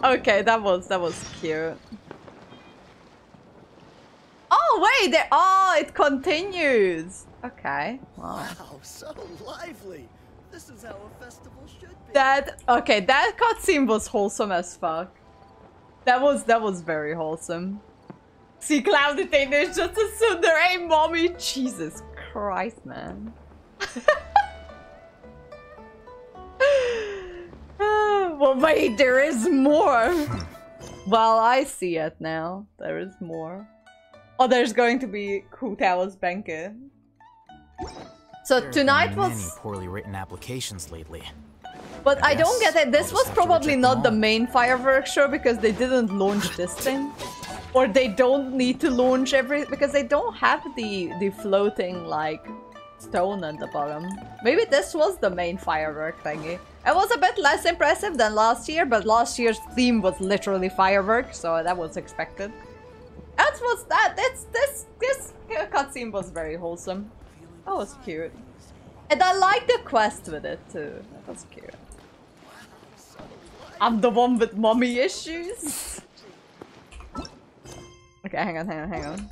*laughs* okay, that was that was cute. Oh wait, there. Oh, it continues. Okay. Wow. Wow, so lively. This is how a festival should be. That okay. That cutscene was wholesome as fuck. That was that was very wholesome. See, Cloud Retainer is just a tsundere mommy. Jesus Christ, man. *laughs* well, wait, there is more. well, I see it now. There is more. Oh, there's going to be Kutawa's Benke. So There tonight was many poorly written applications lately. But I don't get it. This was probably not the main fireworks show because they didn't launch this thing. Or they don't need to launch every because they don't have the the floating like stone at the bottom. Maybe this was the main firework thingy. It was a bit less impressive than last year, but last year's theme was literally fireworks, so that was expected. That's what's that. That's this this cutscene was very wholesome. That was cute. And I like the quest with it too. That was cute. I'm the one with mommy issues. *laughs* Okay, hang on, hang on, hang on.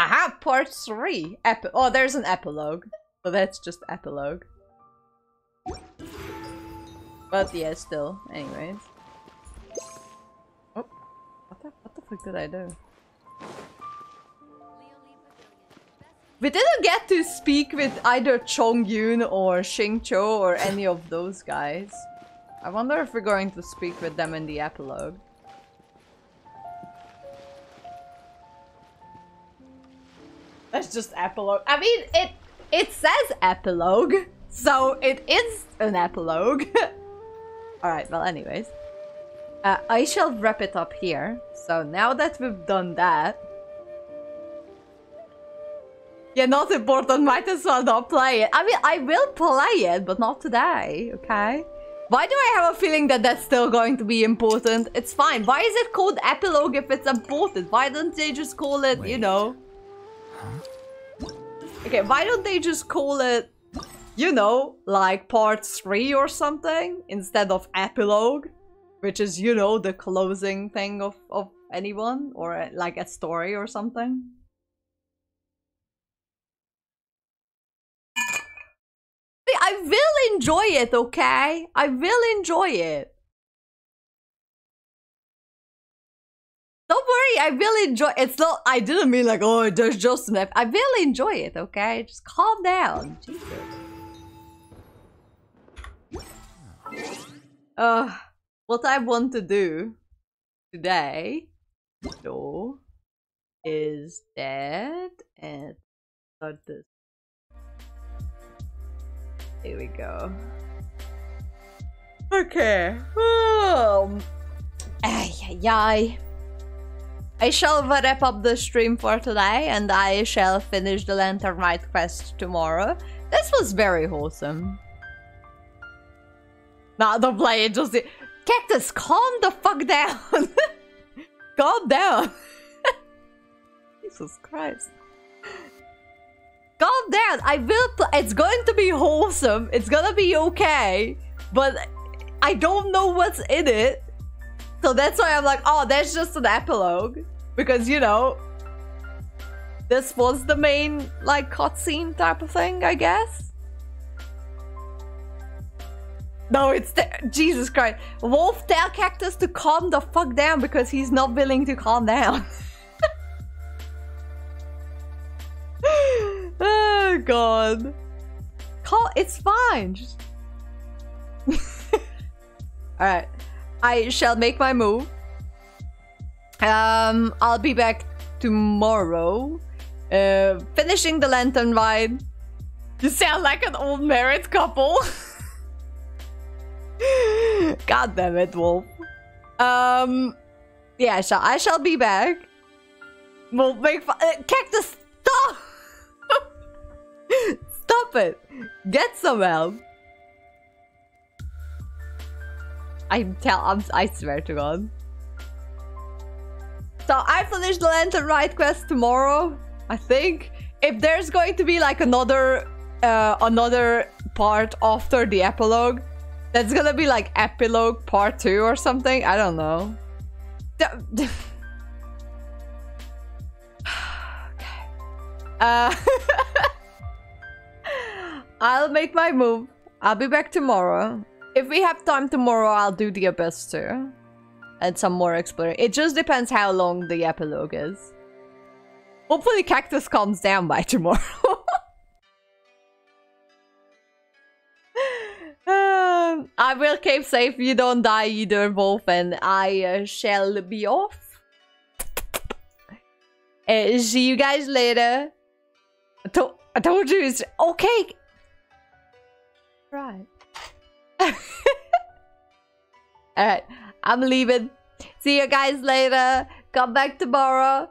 Aha, part three. Epi oh, there's an epilogue. So that's just epilogue. But yeah, still. Anyways. Oh, what the, what the fuck did I do? We didn't get to speak with either Chong Yun or Xingqiu or any of those guys. I wonder if we're going to speak with them in the epilogue. That's just epilogue. I mean, it it says epilogue, so it is an epilogue. *laughs* Alright, well anyways. Uh, I shall wrap it up here. So now that we've done that... Yeah, not important, might as well not play it. I mean, I will play it, but not today, okay? Why do I have a feeling that that's still going to be important? It's fine. Why is it called epilogue if it's important? Why don't they just call it, Wait. you know... Okay, why don't they just call it, you know, like part 3 or something instead of epilogue? Which is, you know, the closing thing of, of anyone or uh, like a story or something. I will enjoy it, okay? I will enjoy it. Don't worry, I really enjoy It's not, I didn't mean like, oh, there's just an I really enjoy it, okay? Just calm down. Jesus. Uh, what I want to do today, though, is that and start this. Here we go. Okay. Um, ay, ay, ay. I shall wrap up the stream for today and I shall finish the Lantern Rite quest tomorrow. This was very wholesome. Nah, don't play it, just... Cactus, calm the fuck down! *laughs* calm down! *laughs* Jesus Christ. Calm down! I will It's going to be wholesome. It's gonna be okay. But I don't know what's in it. So that's why I'm like, oh, that's just an epilogue. Because, you know, this was the main, like, cutscene type of thing, I guess? No, it's Jesus Christ. Wolf, tell Cactus to calm the fuck down because he's not willing to calm down. *laughs* oh, God. Call- it's fine. *laughs* Just... Alright. I shall make my move. Um, I'll be back tomorrow. Uh, finishing the Lantern Rite. You sound like an old married couple. *laughs* God damn it, Wolf. Um, yeah, shall, I shall be back. We'll make fun. Uh, Cactus, stop! *laughs* stop it. Get some help. I tell. I'm, I swear to God. So I finish the Lantern Rite quest tomorrow. I think if there's going to be like another uh, another part after the epilogue, that's gonna be like epilogue part two or something. I don't know. *sighs* *sighs* okay. Uh, *laughs* I'll make my move. I'll be back tomorrow. If we have time tomorrow, I'll do the abyss too. And some more exploring. It just depends how long the epilogue is. Hopefully Cactus calms down by *laughs* tomorrow. *laughs* I will keep safe. You don't die either, Wolf. And I uh, shall be off. Uh, see you guys later. I, to I told you it's okay. Right. *laughs* Alright, I'm leaving. See you guys later. Come back tomorrow.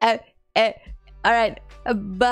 Uh, uh, Alright, bye.